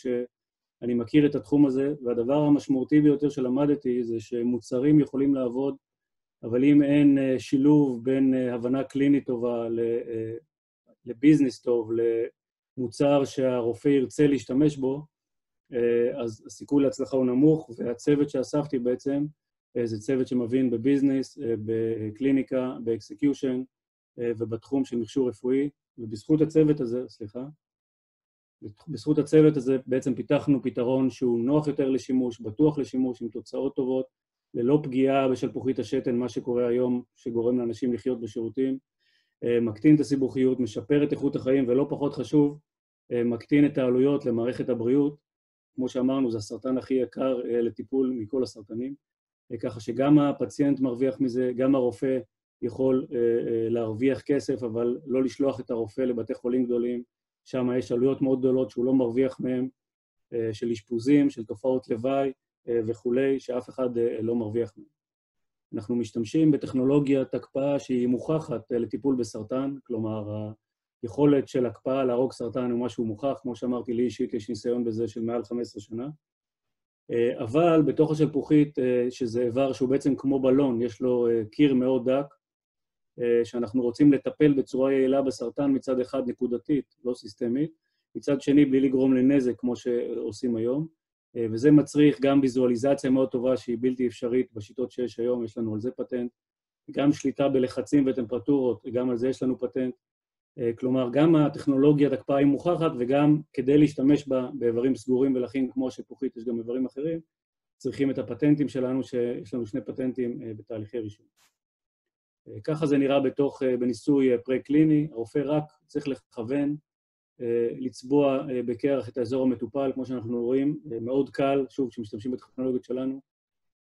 שאני מכיר את התחום הזה, והדבר המשמעותי ביותר שלמדתי זה שמוצרים יכולים לעבוד, אבל אם אין שילוב בין הבנה קלינית טובה לביזנס טוב, למוצר שהרופא ירצה להשתמש בו, אז הסיכוי להצלחה הוא נמוך, והצוות שאספתי בעצם זה צוות שמבין בביזנס, בקליניקה, ב execution ובתחום של מכשור רפואי, ובזכות הצוות הזה, סליחה, בזכות הצוות הזה בעצם פיתחנו פתרון שהוא נוח יותר לשימוש, בטוח לשימוש, עם תוצאות טובות, ללא פגיעה בשלפוחית השתן, מה שקורה היום, שגורם לאנשים לחיות בשירותים, מקטין את הסיבוכיות, משפר את איכות החיים, ולא פחות חשוב, מקטין את העלויות למערכת הבריאות. כמו שאמרנו, זה הסרטן הכי יקר לטיפול מכל הסרטנים, ככה שגם הפציינט מרוויח מזה, גם הרופא יכול להרוויח כסף, אבל לא לשלוח את הרופא לבתי חולים גדולים, שם יש עלויות מאוד גדולות שהוא לא מרוויח מהם, של אשפוזים, של תופעות לוואי וכולי, שאף אחד לא מרוויח מהם. אנחנו משתמשים בטכנולוגיית הקפאה שהיא מוכחת לטיפול בסרטן, כלומר, היכולת של הקפאה להרוג סרטן הוא משהו מוכח, כמו שאמרתי, לי אישית יש ניסיון בזה של מעל 15 שנה. אבל בתוך השלפוחית, שזה איבר שהוא בעצם כמו בלון, יש לו קיר מאוד דק, שאנחנו רוצים לטפל בצורה יעילה בסרטן מצד אחד נקודתית, לא סיסטמית, מצד שני בלי לגרום לנזק כמו שעושים היום, וזה מצריך גם ויזואליזציה מאוד טובה שהיא בלתי אפשרית בשיטות שיש היום, יש לנו על זה פטנט, גם שליטה בלחצים וטמפרטורות, גם על זה יש לנו פטנט. כלומר, גם הטכנולוגיית הקפאה היא מוכחת, וגם כדי להשתמש בה באיברים סגורים ולחים כמו השלפוחית, יש גם איברים אחרים, צריכים את הפטנטים שלנו, שיש לנו שני פטנטים בתהליכי רישום. ככה זה נראה בתוך, בניסוי פרה-קליני, הרופא רק צריך לכוון, לצבוע בקרח את האזור המטופל, כמו שאנחנו רואים, מאוד קל, שוב, כשמשתמשים בטכנולוגיות שלנו,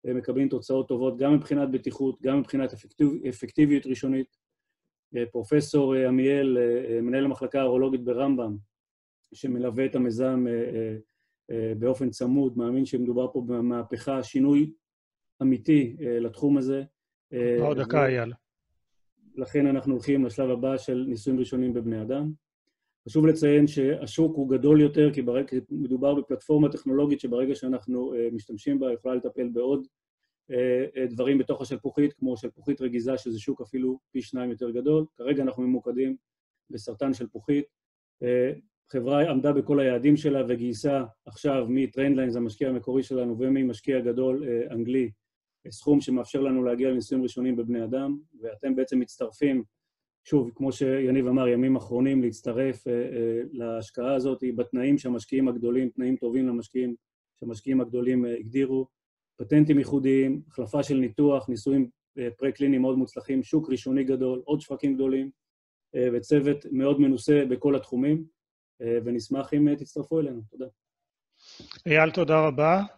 מקבלים תוצאות טובות גם מבחינת בטיחות, גם מבחינת אפקטיב, אפקטיביות ראשונית. פרופסור עמיאל, מנהל המחלקה האורולוגית ברמב"ם, שמלווה את המיזם באופן צמוד, מאמין שמדובר פה במהפכה, שינוי אמיתי לתחום הזה. עוד דקה, אייל. לכן אנחנו הולכים לשלב הבא של ניסויים ראשונים בבני אדם. חשוב לציין שהשוק הוא גדול יותר, כי ברגע, מדובר בפלטפורמה טכנולוגית שברגע שאנחנו uh, משתמשים בה, יכולה לטפל בעוד uh, דברים בתוך השלפוחית, כמו שלפוחית רגיזה, שזה שוק אפילו פי שניים יותר גדול. כרגע אנחנו ממוקדים בסרטן שלפוחית. Uh, חברה עמדה בכל היעדים שלה וגייסה עכשיו מ-Trendlines, המשקיע המקורי שלנו, וממשקיע גדול uh, אנגלי, סכום שמאפשר לנו להגיע לניסויים ראשונים בבני אדם, ואתם בעצם מצטרפים שוב, כמו שיניב אמר, ימים אחרונים להצטרף אה, אה, להשקעה הזאת בתנאים שהמשקיעים הגדולים, תנאים טובים למשקיעים שהמשקיעים הגדולים אה, הגדירו, פטנטים ייחודיים, החלפה של ניתוח, ניסויים אה, פרה-קליניים מאוד מוצלחים, שוק ראשוני גדול, עוד שווקים גדולים, אה, וצוות מאוד מנוסה בכל התחומים, אה, ונשמח אם אה, תצטרפו אלינו. תודה. אייל, תודה רבה.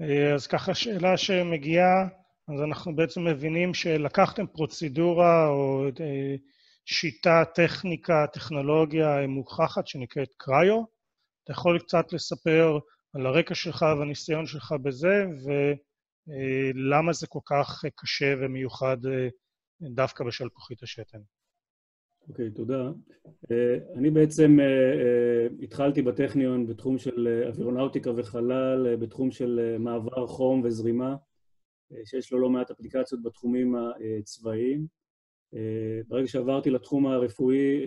אה, אז ככה, שאלה שמגיעה, אז אנחנו בעצם מבינים שלקחתם פרוצדורה או אה, שיטה, טכניקה, טכנולוגיה מוכחת שנקראת קריו. אתה יכול קצת לספר על הרקע שלך והניסיון שלך בזה, ולמה זה כל כך קשה ומיוחד דווקא בשלפוחית השתן. אוקיי, okay, תודה. אני בעצם התחלתי בטכניון בתחום של אווירונאוטיקה וחלל, בתחום של מעבר חום וזרימה, שיש לו לא מעט אפליקציות בתחומים הצבאיים. ברגע שעברתי לתחום הרפואי,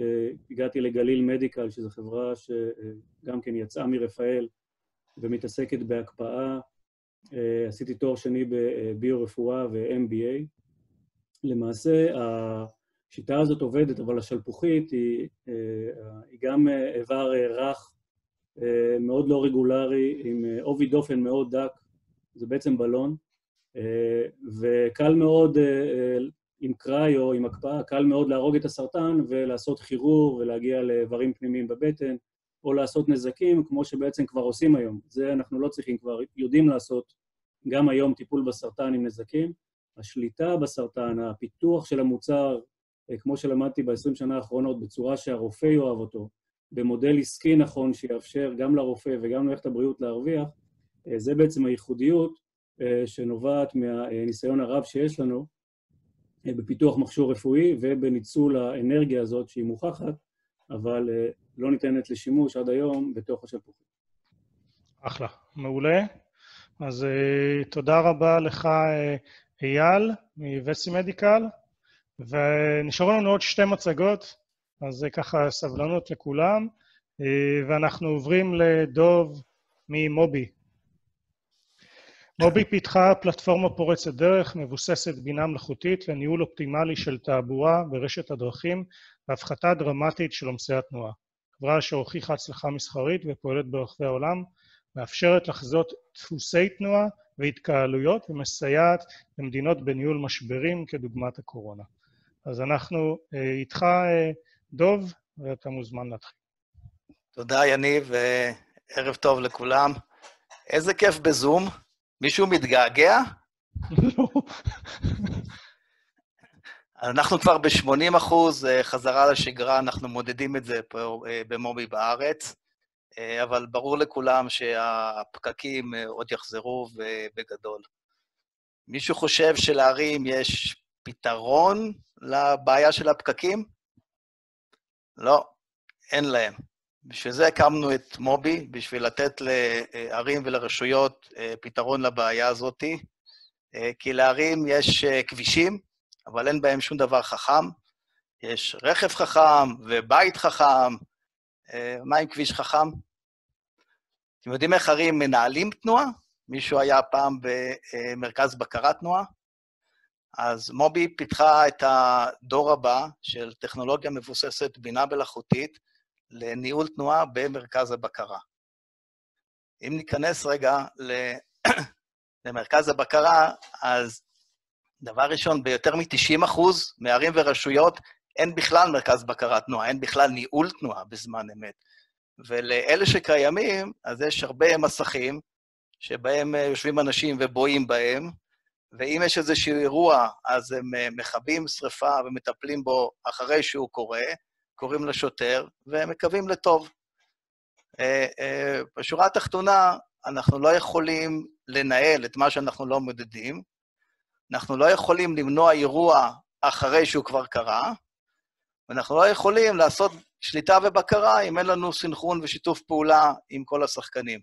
הגעתי לגליל מדיקל, שזו חברה שגם כן יצאה מרפאל ומתעסקת בהקפאה. עשיתי תואר שני בביו-רפואה ו-MBA. למעשה, השיטה הזאת עובדת, אבל השלפוחית היא, היא גם איבר רך, מאוד לא רגולרי, עם עובי דופן מאוד דק, זה בעצם בלון, וקל מאוד עם קריו, עם הקפאה, קל מאוד להרוג את הסרטן ולעשות חירור ולהגיע לאיברים פנימיים בבטן, או לעשות נזקים, כמו שבעצם כבר עושים היום. זה אנחנו לא צריכים, כבר יודעים לעשות גם היום טיפול בסרטן עם נזקים. השליטה בסרטן, הפיתוח של המוצר, כמו שלמדתי ב-20 שנה האחרונות, בצורה שהרופא יאהב אותו, במודל עסקי נכון שיאפשר גם לרופא וגם למערכת הבריאות להרוויח, זה בעצם הייחודיות שנובעת מהניסיון הרב שיש לנו בפיתוח מכשור רפואי ובניצול האנרגיה הזאת שהיא מוכחת, אבל לא ניתנת לשימוש עד היום בתוך השלפוחית. אחלה, מעולה. אז תודה רבה לך, אייל, מווסי מדיקל, ונשארו לנו עוד שתי מצגות, אז זה ככה סבלנות לכולם, ואנחנו עוברים לדוב ממובי. מובי פיתחה פלטפורמה פורצת דרך מבוססת בינה מלאכותית לניהול אופטימלי של תעבורה ברשת הדרכים והפחתה דרמטית של עומסי התנועה. חברה שהוכיחה הצלחה מסחרית ופועלת ברחבי העולם, מאפשרת לחזות דפוסי תנועה והתקהלויות ומסייעת למדינות בניהול משברים כדוגמת הקורונה. אז אנחנו איתך, דוב, ואתה מוזמן להתחיל. תודה, יניב, וערב טוב לכולם. איזה כיף בזום. מישהו מתגעגע? לא. אנחנו כבר ב-80 אחוז חזרה לשגרה, אנחנו מודדים את זה פה במובי בארץ, אבל ברור לכולם שהפקקים עוד יחזרו ובגדול. מישהו חושב שלערים יש פתרון לבעיה של הפקקים? לא, אין להם. בשביל זה הקמנו את מובי, בשביל לתת לערים ולרשויות פתרון לבעיה הזאת, כי לערים יש כבישים, אבל אין בהם שום דבר חכם. יש רכב חכם ובית חכם. מה עם כביש חכם? אתם יודעים איך ערים מנהלים תנועה? מישהו היה פעם במרכז בקרת תנועה? אז מובי פיתחה את הדור הבא של טכנולוגיה מבוססת בינה מלאכותית, לניהול תנועה במרכז הבקרה. אם ניכנס רגע למרכז הבקרה, אז דבר ראשון, ביותר מ-90 אחוז מערים ורשויות אין בכלל מרכז בקרת תנועה, אין בכלל ניהול תנועה בזמן אמת. ולאלה שקיימים, אז יש הרבה מסכים שבהם יושבים אנשים ובואים בהם, ואם יש איזשהו אירוע, אז הם מכבים שריפה ומטפלים בו אחרי שהוא קורה, קוראים לשוטר ומקווים לטוב. בשורה התחתונה, אנחנו לא יכולים לנהל את מה שאנחנו לא מודדים, אנחנו לא יכולים למנוע אירוע אחרי שהוא כבר קרה, ואנחנו לא יכולים לעשות שליטה ובקרה אם אין לנו סנכרון ושיתוף פעולה עם כל השחקנים.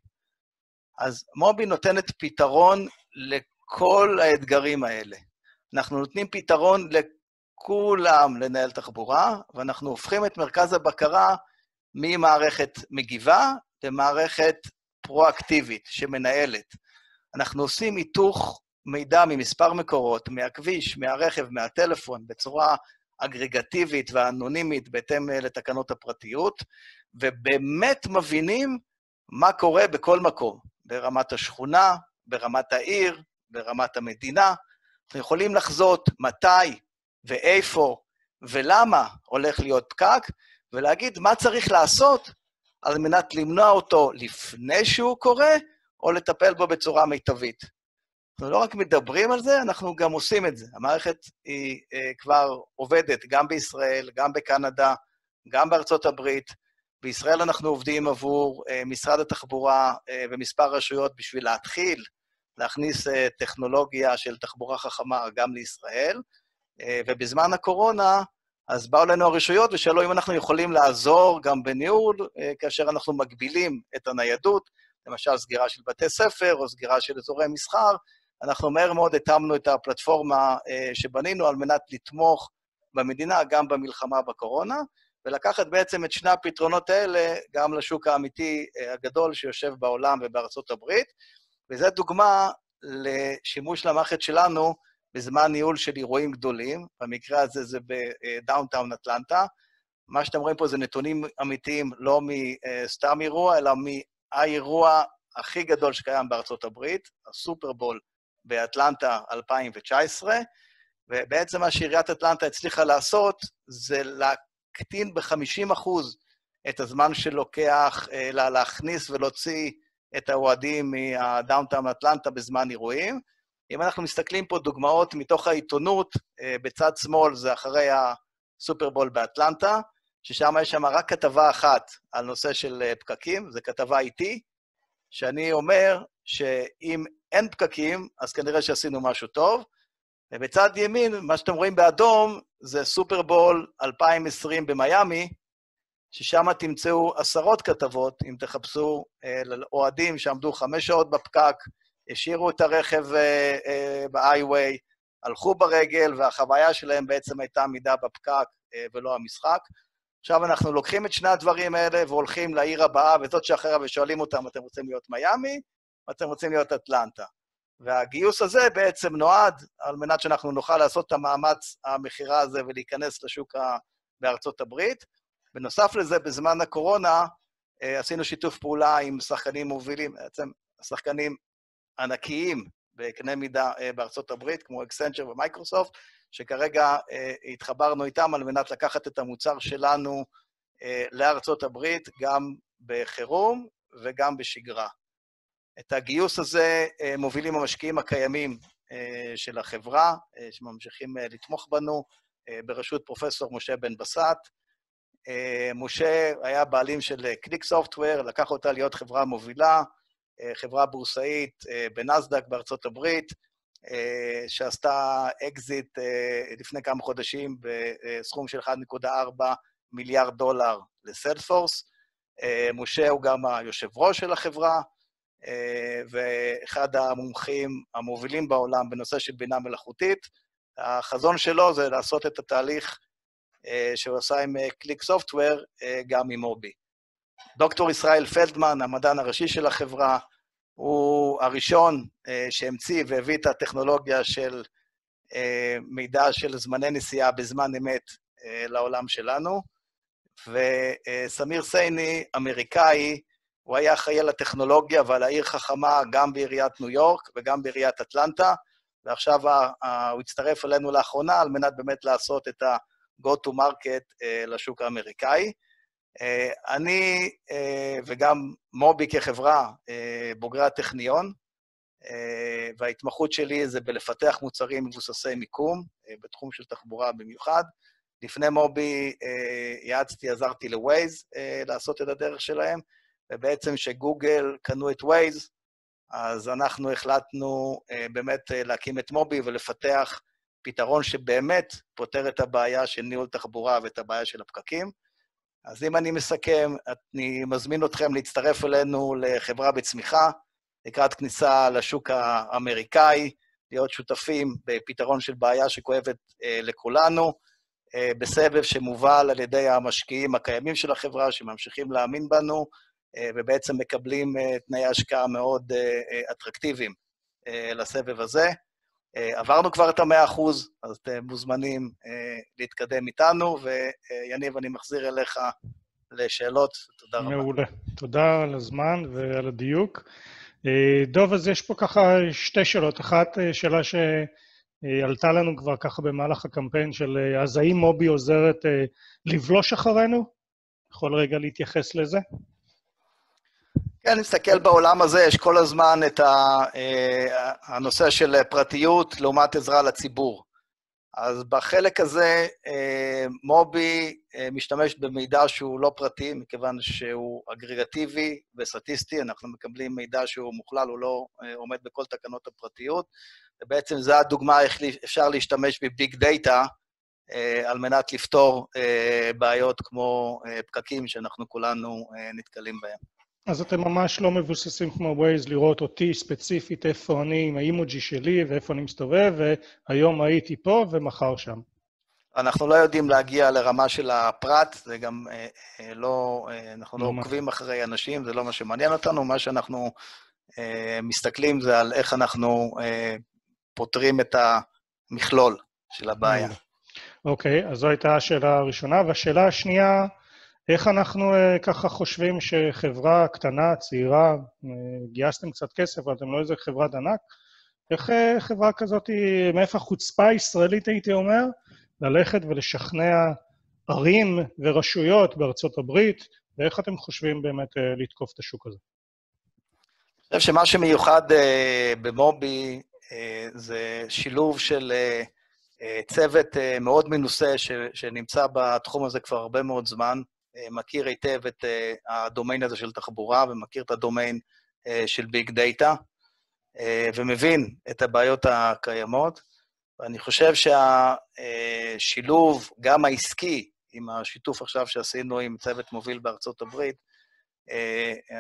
אז מובי נותנת פתרון לכל האתגרים האלה. אנחנו נותנים פתרון לכולם לנהל תחבורה, ואנחנו הופכים את מרכז הבקרה ממערכת מגיבה למערכת פרואקטיבית שמנהלת. אנחנו עושים היתוך מידע ממספר מקורות, מהכביש, מהרכב, מהטלפון, בצורה אגרגטיבית ואנונימית בהתאם לתקנות הפרטיות, ובאמת מבינים מה קורה בכל מקום, ברמת השכונה, ברמת העיר, ברמת המדינה. אנחנו יכולים לחזות מתי ואיפה ולמה הולך להיות פקק, ולהגיד מה צריך לעשות על מנת למנוע אותו לפני שהוא קורה, או לטפל בו בצורה מיטבית. אנחנו לא רק מדברים על זה, אנחנו גם עושים את זה. המערכת היא uh, כבר עובדת גם בישראל, גם בקנדה, גם בארצות הברית. בישראל אנחנו עובדים עבור uh, משרד התחבורה uh, ומספר רשויות בשביל להתחיל להכניס uh, טכנולוגיה של תחבורה חכמה גם לישראל, uh, ובזמן הקורונה אז באו אלינו הרשויות ושאלו אם אנחנו יכולים לעזור גם בניהול, uh, כאשר אנחנו מגבילים את הניידות, למשל סגירה של בתי ספר או סגירה של אזורי מסחר, אנחנו מהר מאוד התאמנו את הפלטפורמה אה, שבנינו על מנת לתמוך במדינה גם במלחמה בקורונה, ולקחת בעצם את שני הפתרונות האלה גם לשוק האמיתי אה, הגדול שיושב בעולם ובארצות הברית, וזו דוגמה לשימוש למערכת שלנו בזמן ניהול של אירועים גדולים, במקרה הזה זה בדאונטאון אטלנטה. מה שאתם רואים פה זה נתונים אמיתיים, לא מסתם אירוע, אלא מהאירוע הכי גדול שקיים בארצות הברית, הסופרבול באטלנטה 2019, ובעצם מה שעיריית אטלנטה הצליחה לעשות זה להקטין ב-50% את הזמן שלוקח אה, להכניס ולהוציא את האוהדים מהדאונטאון אטלנטה בזמן אירועים. אם אנחנו מסתכלים פה דוגמאות מתוך העיתונות, אה, בצד שמאל זה אחרי הסופרבול באטלנטה, ששם יש שם רק כתבה אחת על נושא של אה, פקקים, זו כתבה איתי, שאני אומר שאם אין פקקים, אז כנראה שעשינו משהו טוב. ובצד ימין, מה שאתם רואים באדום, זה סופרבול 2020 במיאמי, ששם תמצאו עשרות כתבות, אם תחפשו אה, אוהדים שעמדו חמש שעות בפקק, השאירו את הרכב אה, אה, ב-highway, הלכו ברגל, והחוויה שלהם בעצם הייתה עמידה בפקק ולא המשחק. עכשיו אנחנו לוקחים את שני הדברים האלה והולכים לעיר הבאה, וזאת שאחריה, ושואלים אותם, אתם רוצים להיות מיאמי? ואתם רוצים להיות אטלנטה. והגיוס הזה בעצם נועד על מנת שאנחנו נוכל לעשות את המאמץ המכירה הזה ולהיכנס לשוק. בארצות הברית. בנוסף לזה, בזמן הקורונה אה, עשינו שיתוף פעולה עם שחקנים מובילים, בעצם שחקנים ענקיים בקנה מידה אה, בארצות הברית, כמו Accenture ו-Microsoft, שכרגע אה, התחברנו איתם על מנת לקחת את המוצר שלנו לארצות הברית, גם בחירום וגם בשגרה. את הגיוס הזה מובילים המשקיעים הקיימים של החברה, שממשיכים לתמוך בנו, בראשות פרופסור משה בן בסט. משה היה בעלים של ClickSoftware, לקח אותה להיות חברה מובילה, חברה בורסאית בנסדק בארצות הברית, שעשתה אקזיט לפני כמה חודשים בסכום של 1.4 מיליארד דולר ל-Salesforce. משה הוא גם היושב ראש של החברה, אה, ואחד המומחים המובילים בעולם בנושא של בינה מלאכותית. החזון שלו זה לעשות את התהליך אה, שהוא עשה עם קליק אה, סופטוור, גם עם מובי. דוקטור ישראל פלדמן, המדען הראשי של החברה, הוא הראשון שהמציא והביא את הטכנולוגיה של מידע של זמני נסיעה בזמן אמת לעולם שלנו. וסמיר סייני, אמריקאי, הוא היה אחראי על הטכנולוגיה ועל העיר חכמה גם בעיריית ניו יורק וגם בעיריית אטלנטה, ועכשיו הוא הצטרף אלינו לאחרונה על מנת באמת לעשות את ה-go-to-market אה, לשוק האמריקאי. אה, אני אה, וגם מובי כחברה, בוגרי הטכניון, וההתמחות שלי זה בלפתח מוצרים מבוססי מיקום, בתחום של תחבורה במיוחד. לפני מובי יעצתי, עזרתי לווייז לעשות את הדרך שלהם, ובעצם שגוגל קנו את Waze, אז אנחנו החלטנו באמת להקים את מובי ולפתח פתרון שבאמת פותר את הבעיה של ניהול תחבורה ואת הבעיה של הפקקים. אז אם אני מסכם, אני מזמין אתכם להצטרף אלינו לחברה בצמיחה, לקראת כניסה לשוק האמריקאי, להיות שותפים בפתרון של בעיה שכואבת אה, לכולנו, אה, בסבב שמובל על ידי המשקיעים הקיימים של החברה, שממשיכים להאמין בנו, אה, ובעצם מקבלים אה, תנאי השקעה מאוד אה, אה, אטרקטיביים אה, לסבב הזה. אה, עברנו כבר את המאה אחוז, אז אתם מוזמנים אה, להתקדם איתנו, ויניב, אני מחזיר אליך לשאלות. תודה רבה. מעולה. תודה על הזמן ועל הדיוק. אה, דוב, אז יש פה ככה שתי שאלות. אחת, שאלה שעלתה לנו כבר ככה במהלך הקמפיין של אז האם מובי עוזרת לבלוש אחרינו? יכול רגע להתייחס לזה? כן, אני מסתכל בעולם הזה, יש כל הזמן את הנושא של פרטיות לעומת עזרה לציבור. אז בחלק הזה, מובי משתמש במידע שהוא לא פרטי, מכיוון שהוא אגרגטיבי וסטטיסטי, אנחנו מקבלים מידע שהוא מוכלל, הוא לא עומד בכל תקנות הפרטיות, ובעצם זו הדוגמה איך אפשר להשתמש בביג דאטה על מנת לפתור בעיות כמו פקקים שאנחנו כולנו נתקלים בהם. אז אתם ממש לא מבוססים כמו Waze לראות אותי ספציפית, איפה אני עם האימוג'י שלי ואיפה אני מסתובב, והיום הייתי פה ומחר שם. אנחנו לא יודעים להגיע לרמה של הפרט, זה גם אה, אה, לא, אה, אנחנו לא עוקבים אחרי אנשים, זה לא מה שמעניין אותנו, מה שאנחנו אה, מסתכלים זה על איך אנחנו אה, פותרים את המכלול של הבעיה. אוקיי, אז זו הייתה השאלה הראשונה, והשאלה השנייה, איך אנחנו uh, ככה חושבים שחברה קטנה, צעירה, uh, גייסתם קצת כסף, אבל אתם לא איזה חברת ענק, איך uh, חברה כזאת, מאיפה החוצפה הישראלית, הייתי אומר, ללכת ולשכנע ערים ורשויות בארצות הברית, ואיך אתם חושבים באמת לתקוף את השוק הזה? אני חושב שמה שמיוחד uh, במובי uh, זה שילוב של uh, צוות מאוד מנוסה ש, שנמצא בתחום הזה כבר הרבה מאוד זמן, מכיר היטב את הדומיין הזה של תחבורה ומכיר את הדומיין של ביג דאטה, ומבין את הבעיות הקיימות. ואני חושב שהשילוב, גם העסקי, עם השיתוף עכשיו שעשינו עם צוות מוביל בארצות הברית,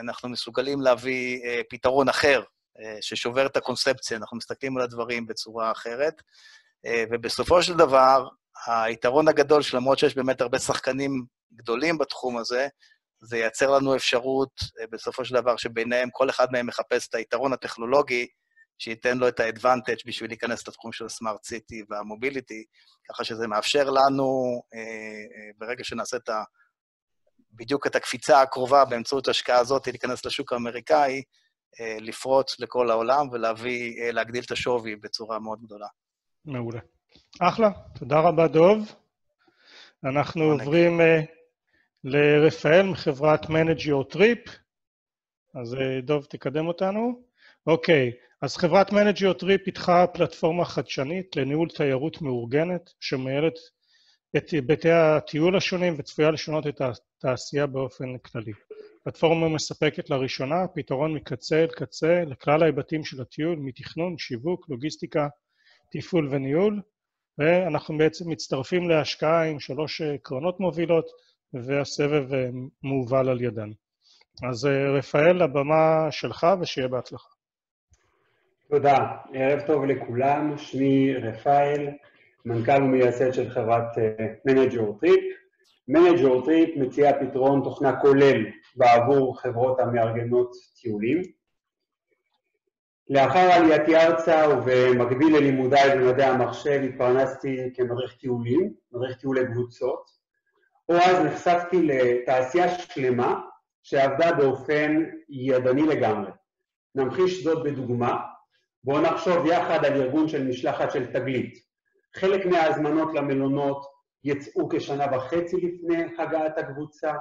אנחנו מסוגלים להביא פתרון אחר, ששובר את הקונספציה, אנחנו מסתכלים על הדברים בצורה אחרת. ובסופו של דבר, היתרון הגדול, שלמרות שיש באמת הרבה שחקנים גדולים בתחום הזה, זה ייצר לנו אפשרות, בסופו של דבר, שביניהם, כל אחד מהם מחפש את היתרון הטכנולוגי, שייתן לו את האדוונטג' בשביל להיכנס לתחום של הסמארט סיטי והמוביליטי, ככה שזה מאפשר לנו, ברגע שנעשה את ה... בדיוק את הקפיצה הקרובה באמצעות ההשקעה הזאת, להיכנס לשוק האמריקאי, לפרוץ לכל העולם ולהביא, להגדיל את השווי בצורה מאוד גדולה. מעולה. אחלה, תודה רבה, דוב. אנחנו עוברים uh, לרפאל מחברת Manage Your Trip. אז uh, דוב, תקדם אותנו. אוקיי, אז חברת Manage Your Trip פיתחה פלטפורמה חדשנית לניהול תיירות מאורגנת, שמנהלת את היבטי הטיול השונים וצפויה לשנות את התעשייה באופן כללי. פלטפורמה מספקת לראשונה פתרון מקצה אל קצה לכלל ההיבטים של הטיול, מתכנון, שיווק, לוגיסטיקה, תפעול וניהול, ואנחנו בעצם מצטרפים להשקעה עם שלוש קרנות מובילות, והסבב מובל על ידן. אז רפאל, הבמה שלך, ושיהיה בהצלחה. תודה. ערב טוב לכולם, שמי רפאל, מנכ"ל ומייסד של חברת Manager Trip. Manager Trip מציע פתרון תוכנה כולל בעבור חברות המארגנות טיולים. לאחר עלייתי ארצה ובמקביל ללימודיי במדעי המחשב התפרנסתי כמדריך טיולים, מדריך טיולי קבוצות, או אז נחשפתי לתעשייה שלמה שעבדה באופן ידני לגמרי. נמחיש זאת בדוגמה, בואו נחשוב יחד על ארגון של משלחת של תגלית. חלק מההזמנות למלונות יצאו כשנה וחצי לפני הגעת הקבוצה,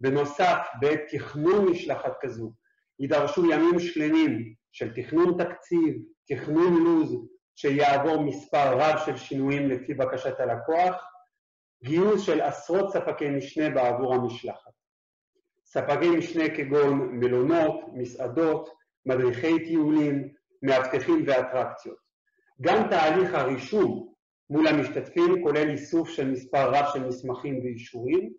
בנוסף בעת תכנון משלחת כזו יידרשו ימים שלמים של תכנון תקציב, תכנון לו"ז, שיעבור מספר רב של שינויים לפי בקשת הלקוח, גיוס של עשרות ספקי משנה בעבור המשלחת. ספקי משנה כגון מלונות, מסעדות, מדריכי טיולים, מאבטחים ואטרקציות. גם תהליך הרישום מול המשתתפים כולל איסוף של מספר רב של מסמכים ואישורים.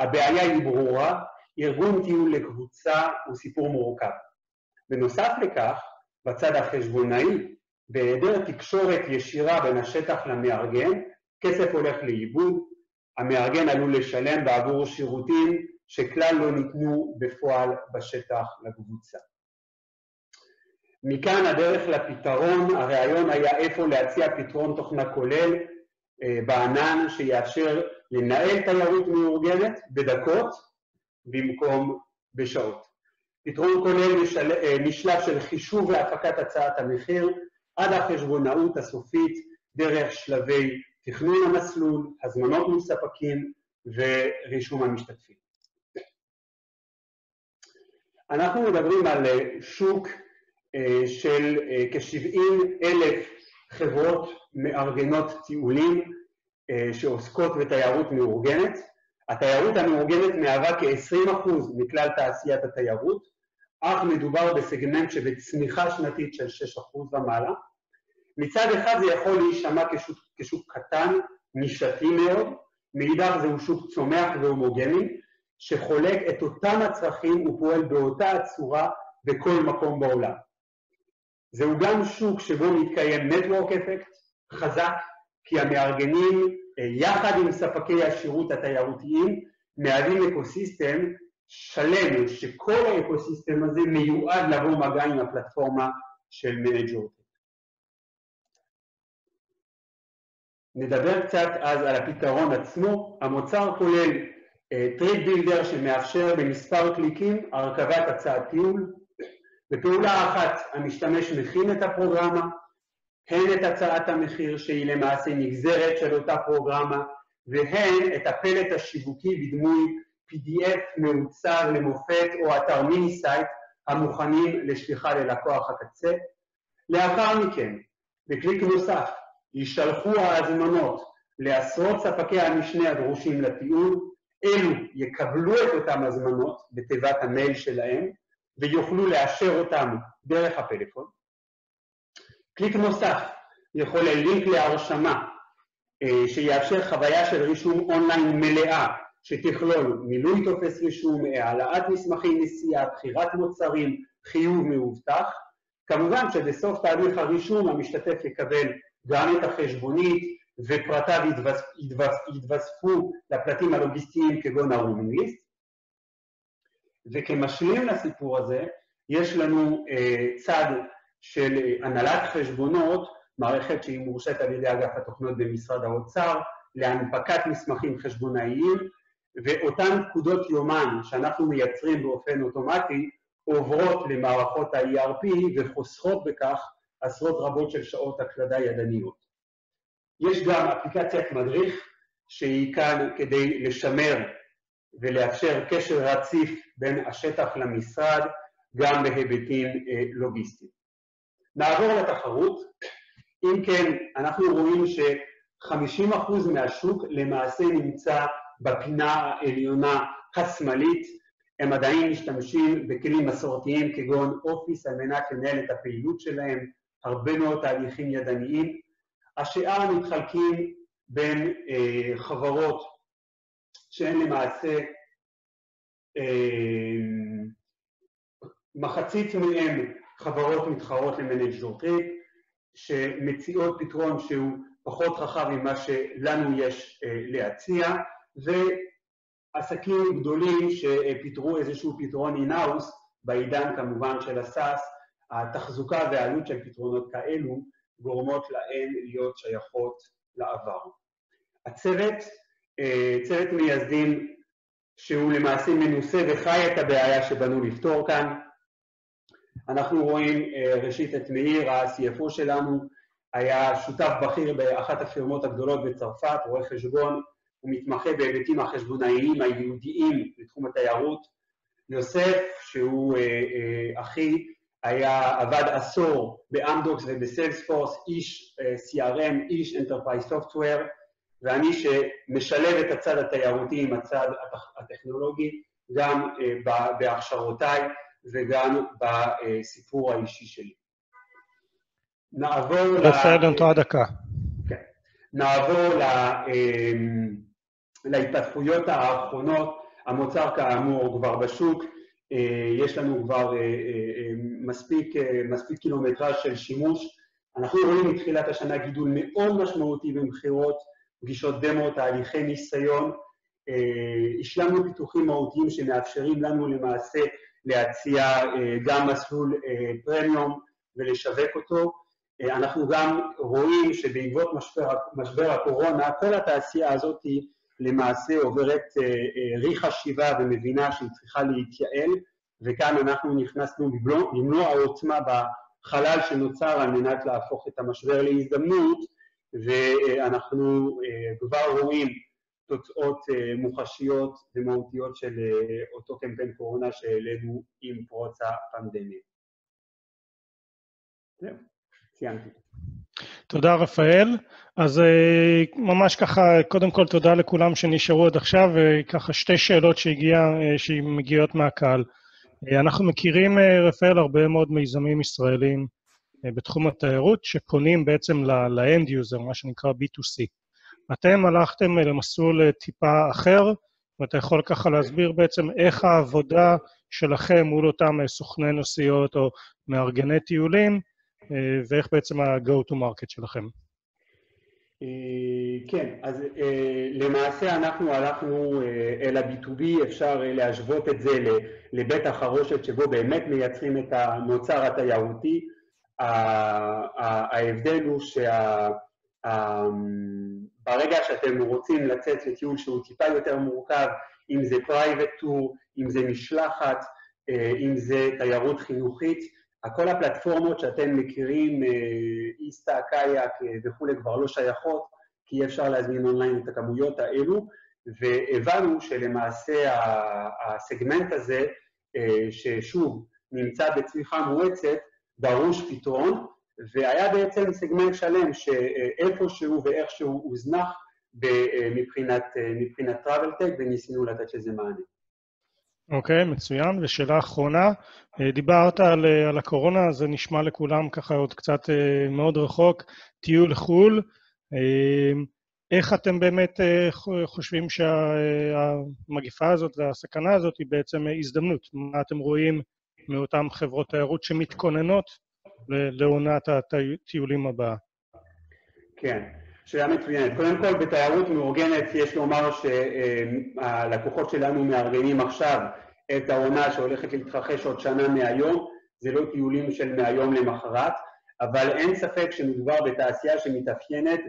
הבעיה היא ברורה, ארגון טיול לקבוצה הוא סיפור מורכב. בנוסף לכך, בצד החשבונאי, בהיעדר תקשורת ישירה בין השטח למארגן, כסף הולך לאיבוד, המארגן עלול לשלם בעבור שירותים שכלל לא ניתנו בפועל בשטח לקבוצה. מכאן הדרך לפתרון, הרעיון היה איפה להציע פתרון תוכנה כולל אה, בענן שיאפשר לנהל תיירות מאורגנת בדקות במקום בשעות. פתרון כולל משל, אה, משלב של חישוב והפקת הצעת המחיר עד החשבונאות הסופית דרך שלבי תכנון המסלול, הזמנות מול ספקים ורישום המשתתפים. אנחנו מדברים על אה, שוק אה, של כ-70 אלף חברות מארגנות טיולים שעוסקות בתיירות מאורגנת. התיירות המאורגנת מהווה כ-20% מכלל תעשיית התיירות, אך מדובר בסגמנט שבצמיחה שנתית של 6% ומעלה. מצד אחד זה יכול להישמע כשוק, כשוק קטן, נישתי מאוד, מאידך זהו שוק צומח והומוגני, שחולק את אותם הצרכים ופועל באותה הצורה בכל מקום בעולם. זהו גם שוק שבו מתקיים נטוורק אפקט חזק, כי המארגנים יחד עם ספקי השירות התיירותיים מהווים אקוסיסטם שלם, שכל האקוסיסטם הזה מיועד לבוא מגע עם הפלטפורמה של מנג'ור טריפ. נדבר קצת אז על הפתרון עצמו. המוצר כולל trip uh, builder שמאפשר במספר קליקים הרכבת הצעת טיול. בפעולה אחת המשתמש מכין את הפרוגרמה, הן את הצעת המחיר שהיא למעשה נגזרת של אותה פרוגרמה, והן את הפלט השיווקי בדמוי PDF מעוצב למופת או אתר mini-site המוכנים לשליחה ללקוח הקצה. לאחר מכן, בקליק נוסף, יישלחו ההזמנות לעשרות ספקי המשנה הדרושים לטיול, אלו יקבלו את אותן הזמנות בתיבת המייל שלהם ויוכלו לאשר אותם דרך הפלאפון. קליק נוסף יכול ללינק להרשמה אה, שיאפשר חוויה של רישום אונליין מלאה שתכלול מילוי טופס רישום, העלאת מסמכי נסיעה, בחירת מוצרים, חיוב מאובטח. כמובן שבסוף תהליך הרישום המשתתף יקבל גם את החשבונית ופרטיו יתווספו לפרטים הלוגיסטיים כגון ה-rooming list. וכמשלים לסיפור הזה, יש לנו אה, צד של הנהלת חשבונות, מערכת שהיא מורשת על ידי אגף התוכנות במשרד האוצר, להנפקת מסמכים חשבונאיים, ואותן פקודות יומן שאנחנו מייצרים באופן אוטומטי עוברות למערכות ה-ERP וחוסכות בכך עשרות רבות של שעות הקלדה ידניות. יש גם אפליקציית מדריך שהיא כאן כדי לשמר ולאפשר קשר רציף בין השטח למשרד גם בהיבטים אה, לוגיסטיים. נעבור לתחרות. אם כן, אנחנו רואים ש-50% מהשוק למעשה נמצא בפינה העליונה השמאלית, הם עדיין משתמשים בכלים מסורתיים כגון אופיס על מנת לנהל את הפעילות שלהם, הרבה מאוד תהליכים ידניים. השאר מתחלקים בין אה, חברות שהן למעשה, אה, מחצית מהן חברות מתחרות למנג'ור טריפ, שמציעות פתרון שהוא פחות רחב ממה שלנו יש אה, להציע, ועסקים גדולים שפיתחו איזשהו פתרון in-house, בעידן כמובן של ה-SaaS, התחזוקה והעלות של פתרונות כאלו גורמות להן להיות שייכות לעבר. הצוות, אה, צוות מייסדים שהוא למעשה מנוסה וחי את הבעיה שבנו לפתור כאן. אנחנו רואים אה, ראשית את מאיר, ה-CFO שלנו, היה שותף בכיר באחת הפירמות הגדולות בצרפת, רואה חשבון, הוא מתמחה בהיבטים החשבונאיים היהודיים בתחום התיירות. יוסף, שהוא אה, אה, אחי, היה, עבד עשור באמדוקס ובסיילספורס, איש אה, CRM, איש Enterprise Software, ואני שמשלב את הצד התיירותי עם הצד הטכנולוגי, גם בהכשרותיי וגם בסיפור האישי שלי. נעבור ל... בסדר, דקה. כן. נעבור ל... להתפתחויות האחרונות. המוצר כאמור כבר בשוק, יש לנו כבר מספיק, מספיק קילומטראז' של שימוש. אנחנו רואים מתחילת השנה גידול מאוד משמעותי במכירות, פגישות דמו, תהליכי ניסיון. השלמנו פיתוחים מהותיים שמאפשרים לנו למעשה להציע גם מסלול פרמיום ולשווק אותו. אנחנו גם רואים שבעקבות משבר, משבר הקורונה, כל התעשייה הזאת למעשה עוברת רי-חשיבה ומבינה שהיא צריכה להתייעל, וכאן אנחנו נכנסנו במלוא העוצמה בחלל שנוצר על מנת להפוך את המשבר להזדמנות, ואנחנו כבר רואים תוצאות מוחשיות ומהותיות של אותו קמפיין קורונה שהעלינו עם פרוץ הפנדמיה. זהו, סיימתי. תודה, רפאל. אז ממש ככה, קודם כל תודה לכולם שנשארו עד עכשיו, וככה שתי שאלות שהגיע, שמגיעות מהקהל. אנחנו מכירים, רפאל, הרבה מאוד מיזמים ישראלים בתחום התיירות, שפונים בעצם ל-end user, מה שנקרא B2C. אתם הלכתם למסלול טיפה אחר, ואתה יכול ככה להסביר בעצם איך העבודה שלכם מול אותם סוכני נסיעות או מארגני טיולים, ואיך בעצם ה-go to market שלכם. כן, אז למעשה אנחנו הלכנו אל ה-B2B, אפשר להשוות את זה לבית החרושת שבו באמת מייצרים את המוצר התיירותי. ההבדל הוא שברגע שאתם רוצים לצאת לטיול שהוא טיפה יותר מורכב, אם זה private tour, אם זה משלחת, אם זה תיירות חינוכית, כל הפלטפורמות שאתם מכירים, איסטה, קאיאק וכולי, כבר לא שייכות, כי אי אפשר להזמין אונליין את הכמויות האלו, והבנו שלמעשה הסגמנט הזה, ששוב, נמצא בצמיחה מואצת, דרוש פתרון, והיה בעצם סגמנט שלם שאיפשהו ואיכשהו הוזנח מבחינת טראבל טק, וניסינו לתת לזה מענה. אוקיי, okay, מצוין. ושאלה אחרונה, דיברת על, על הקורונה, זה נשמע לכולם ככה עוד קצת מאוד רחוק, טיול לחו"ל. איך אתם באמת חושבים שהמגיפה הזאת והסכנה הזאת היא בעצם הזדמנות? מה אתם רואים מאותן חברות תיירות שמתכוננות לעונת הטיולים הבאה? כן, שאלה מצוינת. קודם כל, בתיירות מאורגנת יש לומר שהלקוחות שלנו מארגנים עכשיו את העונה שהולכת להתרחש עוד שנה מהיום, זה לא טיולים של מהיום למחרת, אבל אין ספק שמדובר בתעשייה שמתאפיינת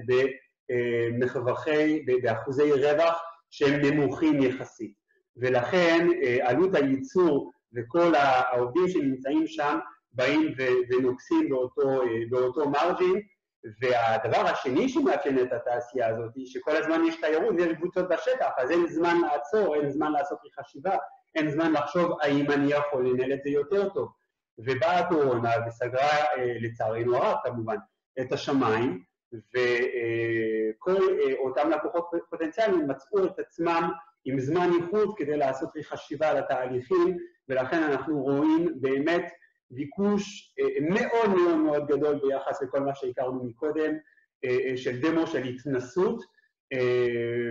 במחווחי, באחוזי רווח שהם נמוכים יחסית. ולכן עלות הייצור וכל העובדים שנמצאים שם באים ונוקסים באותו, באותו מרג'ין, והדבר השני שמאפיין את התעשייה הזאת, שכל הזמן יש תיירות ויש קבוצות בשטח, אז אין זמן לעצור, אין זמן לעשות לי חשיבה, אין זמן לחשוב האם אני יכול לנהל את זה יותר טוב. ובאה הקורונה וסגרה, לצערנו הרב כמובן, את השמיים, וכל אותם לקוחות פוטנציאליים מצאו את עצמם עם זמן ייחוד כדי לעשות לי חשיבה על התהליכים, ולכן אנחנו רואים באמת ביקוש מאוד מאוד מאוד גדול ביחס לכל מה שהכרנו מקודם, של דמו של התנסות,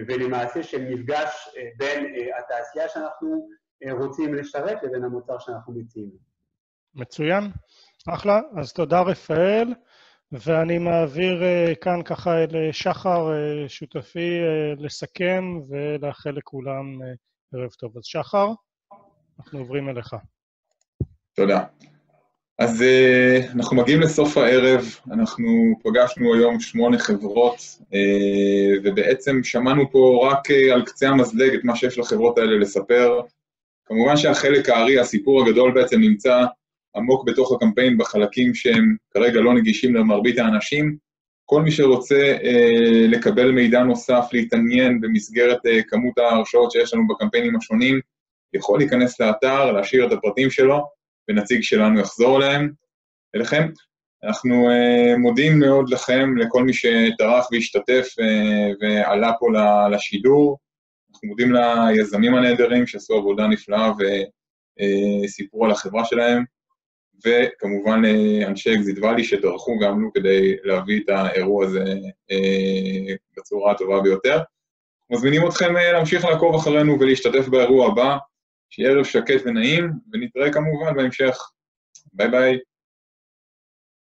ולמעשה של מפגש בין התעשייה שאנחנו רוצים לשרת לבין המוצר שאנחנו מציעים. מצוין, אחלה. אז תודה רפאל, ואני מעביר כאן ככה אל שחר, שותפי, לסכם ולאחל לכולם ערב טוב. אז שחר, אנחנו עוברים אליך. תודה. אז uh, אנחנו מגיעים לסוף הערב, אנחנו פגשנו היום שמונה חברות, uh, ובעצם שמענו פה רק uh, על קצה המזלג את מה שיש לחברות האלה לספר. כמובן שהחלק הארי, הסיפור הגדול בעצם נמצא עמוק בתוך הקמפיין בחלקים שהם כרגע לא נגישים למרבית האנשים. כל מי שרוצה uh, לקבל מידע נוסף, להתעניין במסגרת uh, כמות ההרשאות שיש לנו בקמפיינים השונים, יכול להיכנס לאתר, להשאיר את הפרטים שלו, ונציג שלנו יחזור אליהם, אליכם. אנחנו uh, מודים מאוד לכם, לכל מי שטרח והשתתף uh, ועלה פה לשידור. אנחנו מודים ליזמים הנהדרים שעשו עבודה נפלאה וסיפרו על החברה שלהם, וכמובן אנשי ExitValley שטרחו גם הם כדי להביא את האירוע הזה בצורה הטובה ביותר. מזמינים אתכם להמשיך לעקוב אחרינו ולהשתתף באירוע הבא, שיהיה ערב שקט ונעים, ונתראה כמובן בהמשך. ביי ביי.